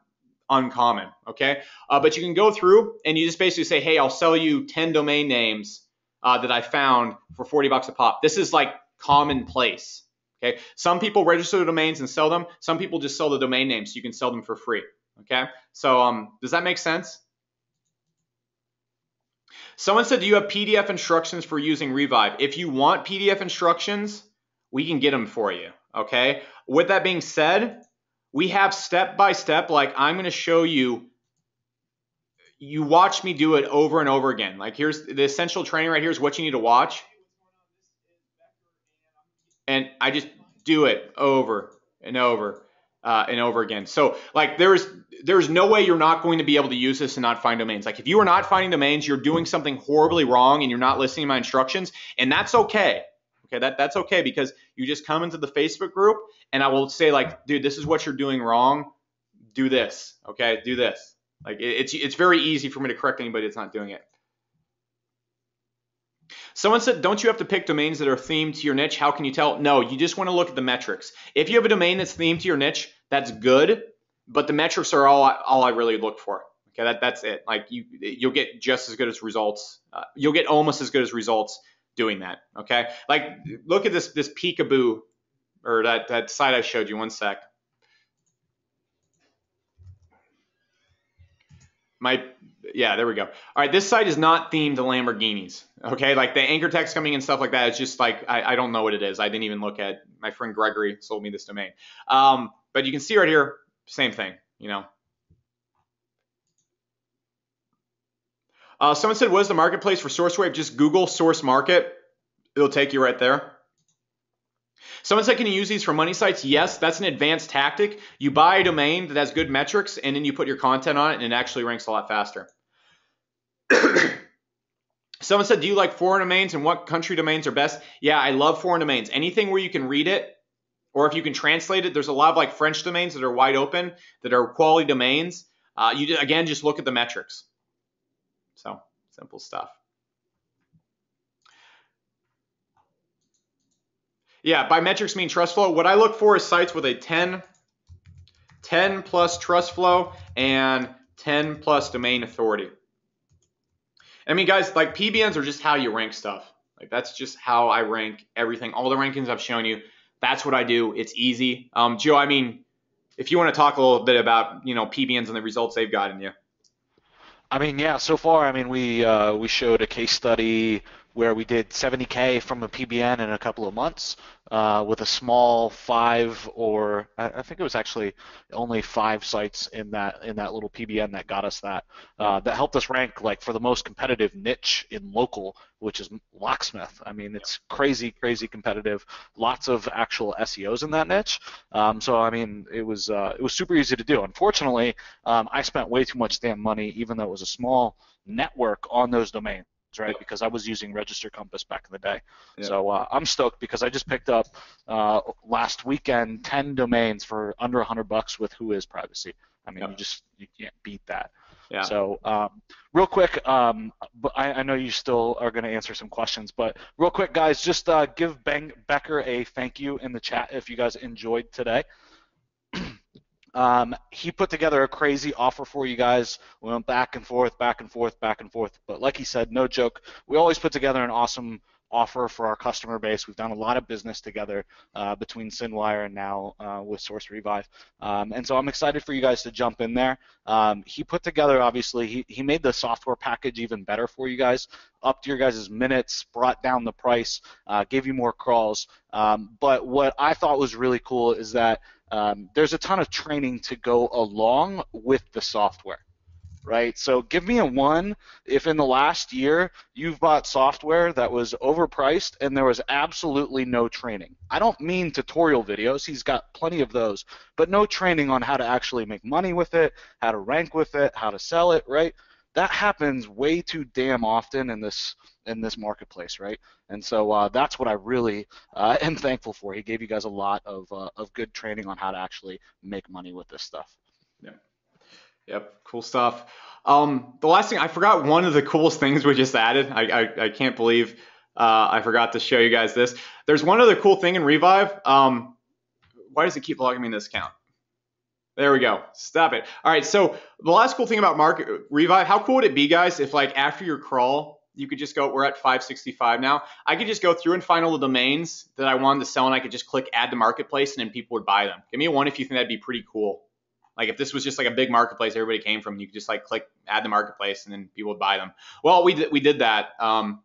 uncommon, okay? Uh, but you can go through and you just basically say, hey, I'll sell you 10 domain names uh, that I found for 40 bucks a pop. This is like commonplace, okay? Some people register the domains and sell them. Some people just sell the domain names so you can sell them for free. Okay, so um, does that make sense? Someone said, do you have PDF instructions for using Revive? If you want PDF instructions, we can get them for you. Okay. With that being said, we have step by step, like I'm going to show you. You watch me do it over and over again. Like here's the essential training right here is what you need to watch. And I just do it over and over uh, and over again. So like there's there's no way you're not going to be able to use this and not find domains. Like if you are not finding domains, you're doing something horribly wrong and you're not listening to my instructions, and that's okay. Okay, that that's okay because you just come into the Facebook group and I will say like, dude, this is what you're doing wrong. Do this. Okay, do this. Like it, it's it's very easy for me to correct anybody that's not doing it. Someone said, don't you have to pick domains that are themed to your niche? How can you tell? No, you just want to look at the metrics. If you have a domain that's themed to your niche, that's good, but the metrics are all, all I really look for. Okay, that, that's it. Like you, you'll get just as good as results. Uh, you'll get almost as good as results doing that. Okay, like look at this this peekaboo or that that site I showed you. One sec. My yeah, there we go. All right, this site is not themed to Lamborghinis. Okay, like the anchor text coming and stuff like that. It's just like I, I don't know what it is. I didn't even look at. My friend Gregory sold me this domain. Um, but you can see right here, same thing. You know. Uh, someone said, "What is the marketplace for SourceWave?" Just Google Source Market. It'll take you right there. Someone said, can you use these for money sites? Yes, that's an advanced tactic. You buy a domain that has good metrics, and then you put your content on it, and it actually ranks a lot faster. (coughs) Someone said, do you like foreign domains and what country domains are best? Yeah, I love foreign domains. Anything where you can read it, or if you can translate it, there's a lot of like French domains that are wide open, that are quality domains. Uh, you again, just look at the metrics. So simple stuff. Yeah, by metrics mean trust flow. What I look for is sites with a 10, 10 plus trust flow and 10 plus domain authority. I mean, guys, like PBNs are just how you rank stuff. Like that's just how I rank everything. All the rankings I've shown you, that's what I do. It's easy. Um, Joe, I mean, if you want to talk a little bit about you know PBNs and the results they've gotten you. I mean, yeah. So far, I mean, we uh, we showed a case study where we did 70k from a PBN in a couple of months uh, with a small five or I, think it was actually only five sites in that in that little PBN that got us that uh, that helped us rank like for the most competitive niche in local, which is locksmith. I mean, it's crazy, crazy competitive. Lots of actual SEOs in that niche. Um, so I mean, it was uh, it was super easy to do. Unfortunately, um, I spent way too much damn money, even though it was a small network on those domains. Right? Yep. Because I was using Register Compass back in the day. Yep. So uh, I'm stoked because I just picked up uh, last weekend 10 domains for under 100 bucks with Whois Privacy. I mean, Yep. you just you can't beat that. Yeah. So, um, real quick, um, but I, I know you still are going to answer some questions, but real quick, guys, just uh, give ben, Becker a thank you in the chat if you guys enjoyed today. Um, he put together a crazy offer for you guys. We went back and forth, back and forth, back and forth. But like he said, no joke. We always put together an awesome offer for our customer base. We've done a lot of business together uh, between Syndwire and now uh, with Source Revive. Um, and so I'm excited for you guys to jump in there. Um, he put together, obviously, he, he made the software package even better for you guys, upped your guys' minutes, brought down the price, uh, gave you more crawls. Um, but what I thought was really cool is that um, there's a ton of training to go along with the software right? So give me a one if in the last year you've bought software that was overpriced and there was absolutely no training. I don't mean tutorial videos, he's got plenty of those, but no training on how to actually make money with it, how to rank with it, how to sell it, right? That happens way too damn often in this in this marketplace, right? And so uh, that's what I really uh, (laughs) am thankful for. He gave you guys a lot of uh, of good training on how to actually make money with this stuff. Yep, cool stuff. Um, the last thing I forgot, one of the coolest things we just added. I I, I can't believe uh, I forgot to show you guys this. There's one other cool thing in Revive. Um, why does it keep logging me in this account? There we go. Stop it. All right. So the last cool thing about Market Revive, how cool would it be, guys, if like after your crawl, you could just go. We're at 565 now. I could just go through and find all the domains that I wanted to sell, and I could just click Add to Marketplace, and then people would buy them. Give me a one if you think that'd be pretty cool. Like if this was just like a big marketplace everybody came from, you could just like click add the marketplace and then people would buy them. Well, we did we did that. Um,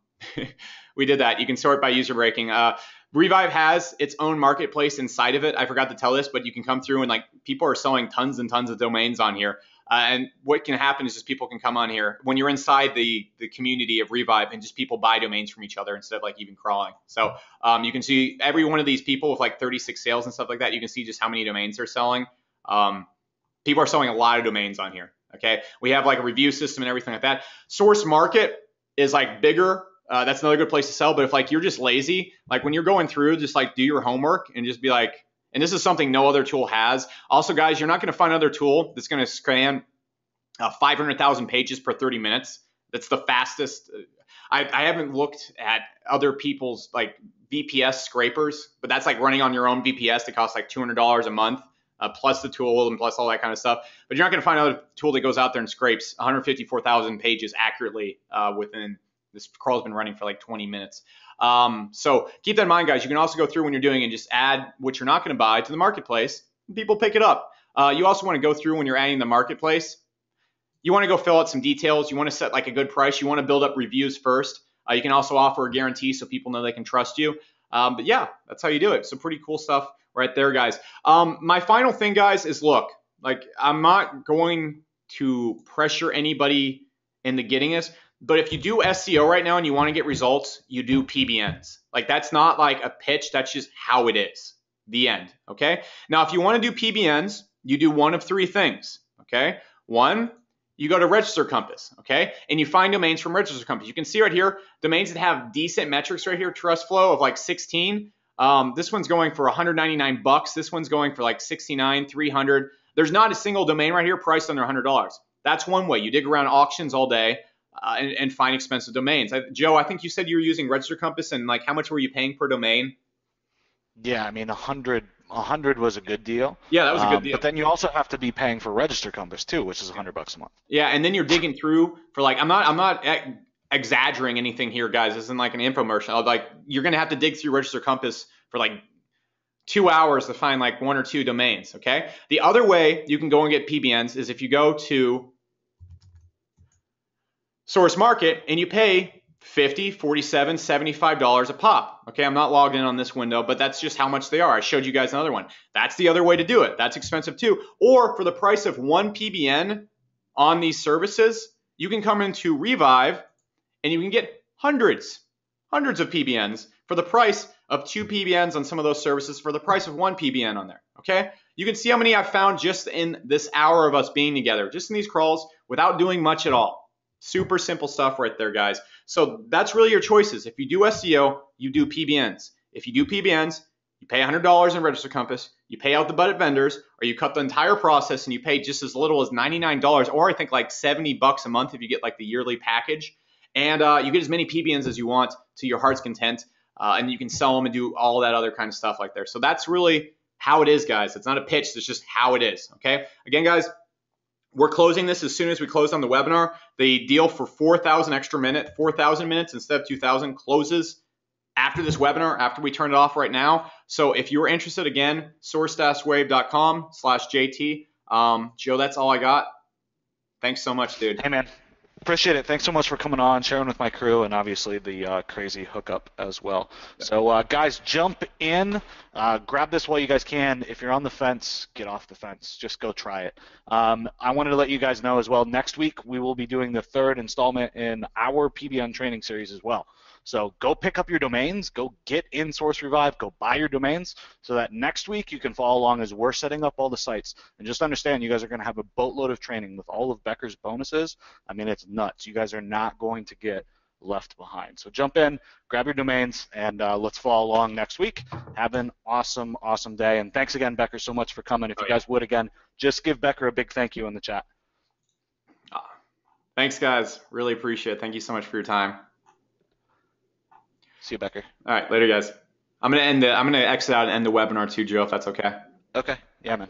(laughs) we did that. You can sort by user breaking. Uh, Revive has its own marketplace inside of it. I forgot to tell this, but you can come through and like people are selling tons and tons of domains on here. Uh, and what can happen is just people can come on here when you're inside the the community of Revive and just people buy domains from each other instead of like even crawling. So um, you can see every one of these people with like 36 sales and stuff like that. You can see just how many domains they're selling. Um, people are selling a lot of domains on here. Okay, we have like a review system and everything like that. Source Market is like bigger. Uh, that's another good place to sell. But if like you're just lazy, like when you're going through, just like do your homework and just be like, and this is something no other tool has. Also, guys, you're not going to find another tool that's going to scan uh, 500,000 pages per 30 minutes. That's the fastest. I, I haven't looked at other people's like VPS scrapers, but that's like running on your own VPS that costs like $200 a month uh, plus the tool and plus all that kind of stuff. But you're not going to find another tool that goes out there and scrapes 154,000 pages accurately uh, within this crawl's been running for like 20 minutes. Um, so keep that in mind, guys. You can also go through when you're doing and just add what you're not going to buy to the marketplace. And people pick it up. Uh, you also want to go through when you're adding the marketplace. You want to go fill out some details. You want to set like a good price. You want to build up reviews first. Uh, you can also offer a guarantee so people know they can trust you. Um, but yeah, that's how you do it. So pretty cool stuff right there, guys. Um, my final thing, guys, is look, like I'm not going to pressure anybody into getting this, but if you do SEO right now and you want to get results, you do PBNs. Like that's not like a pitch, that's just how it is. The end. Okay. Now, if you want to do PBNs, you do one of three things. Okay. One, you go to Register Compass, okay, and you find domains from Register Compass. You can see right here domains that have decent metrics right here. Trust flow of like 16. Um, this one's going for 199 bucks. This one's going for like 69, 300. There's not a single domain right here priced under $100. That's one way. You dig around auctions all day uh, and, and, find expensive domains. I, Joe, I think you said you were using Register Compass, and like how much were you paying per domain? Yeah, I mean, a hundred a hundred was a good deal. Yeah, that was a good Um, deal. But then you also have to be paying for Register Compass too, which is a hundred bucks a month. Yeah, and then you're digging through for like I'm not I'm not ex- exaggerating anything here, guys. This isn't like an infomercial. Like you're gonna have to dig through Register Compass for like two hours to find like one or two domains. Okay. The other way you can go and get PBNs is if you go to Source Market and you pay 50, 47, 75 dollars a pop. Okay, I'm not logged in on this window, but that's just how much they are. I showed you guys another one. That's the other way to do it. That's expensive too. Or for the price of one PBN on these services, you can come into Revive and you can get hundreds, hundreds of PBNs for the price of two PBNs on some of those services for the price of one PBN on there. Okay, you can see how many I've found just in this hour of us being together, just in these crawls without doing much at all. Super simple stuff right there, guys. So that's really your choices. If you do SEO, you do PBNs. If you do PBNs, you pay $100 in Register Compass, you pay out the budget vendors, or you cut the entire process and you pay just as little as $99, or I think like 70 bucks a month if you get like the yearly package. And uh, you get as many PBNs as you want to your heart's content, uh, and you can sell them and do all that other kind of stuff like there. So that's really how it is, guys. It's not a pitch, it's just how it is. Okay. Again, guys, we're closing this as soon as we close on the webinar. The deal for 4,000 extra minute, 4,000 minutes instead of 2,000 closes after this webinar, after we turn it off right now. So if you're interested, again, source-wave.com slash JT. Um, Joe, that's all I got. Thanks so much, dude. Hey, man. Appreciate it. Thanks so much for coming on, sharing with my crew, and obviously the uh, crazy hookup as well. So, uh, guys, jump in. Uh, grab this while you guys can. If you're on the fence, get off the fence. Just go try it. Um, I wanted to let you guys know as well. Next week we will be doing the third installment in our PBN training series as well. So go pick up your domains, go get in Source Revive, go buy your domains so that next week you can follow along as we're setting up all the sites. And just understand you guys are going to have a boatload of training with all of Becker's bonuses. I mean, it's nuts. You guys are not going to get left behind. So jump in, grab your domains, and uh, let's follow along next week. Have an awesome, awesome day. And thanks again, Becker, so much for coming. If oh, you guys yeah. would again, just give Becker a big thank you in the chat. Uh, thanks, guys. Really appreciate it. Thank you so much for your time. See you, Becker. All right, later, guys. I'm gonna end the. I'm gonna exit out and end the webinar too, Joe, if that's okay. Okay. Yeah, man.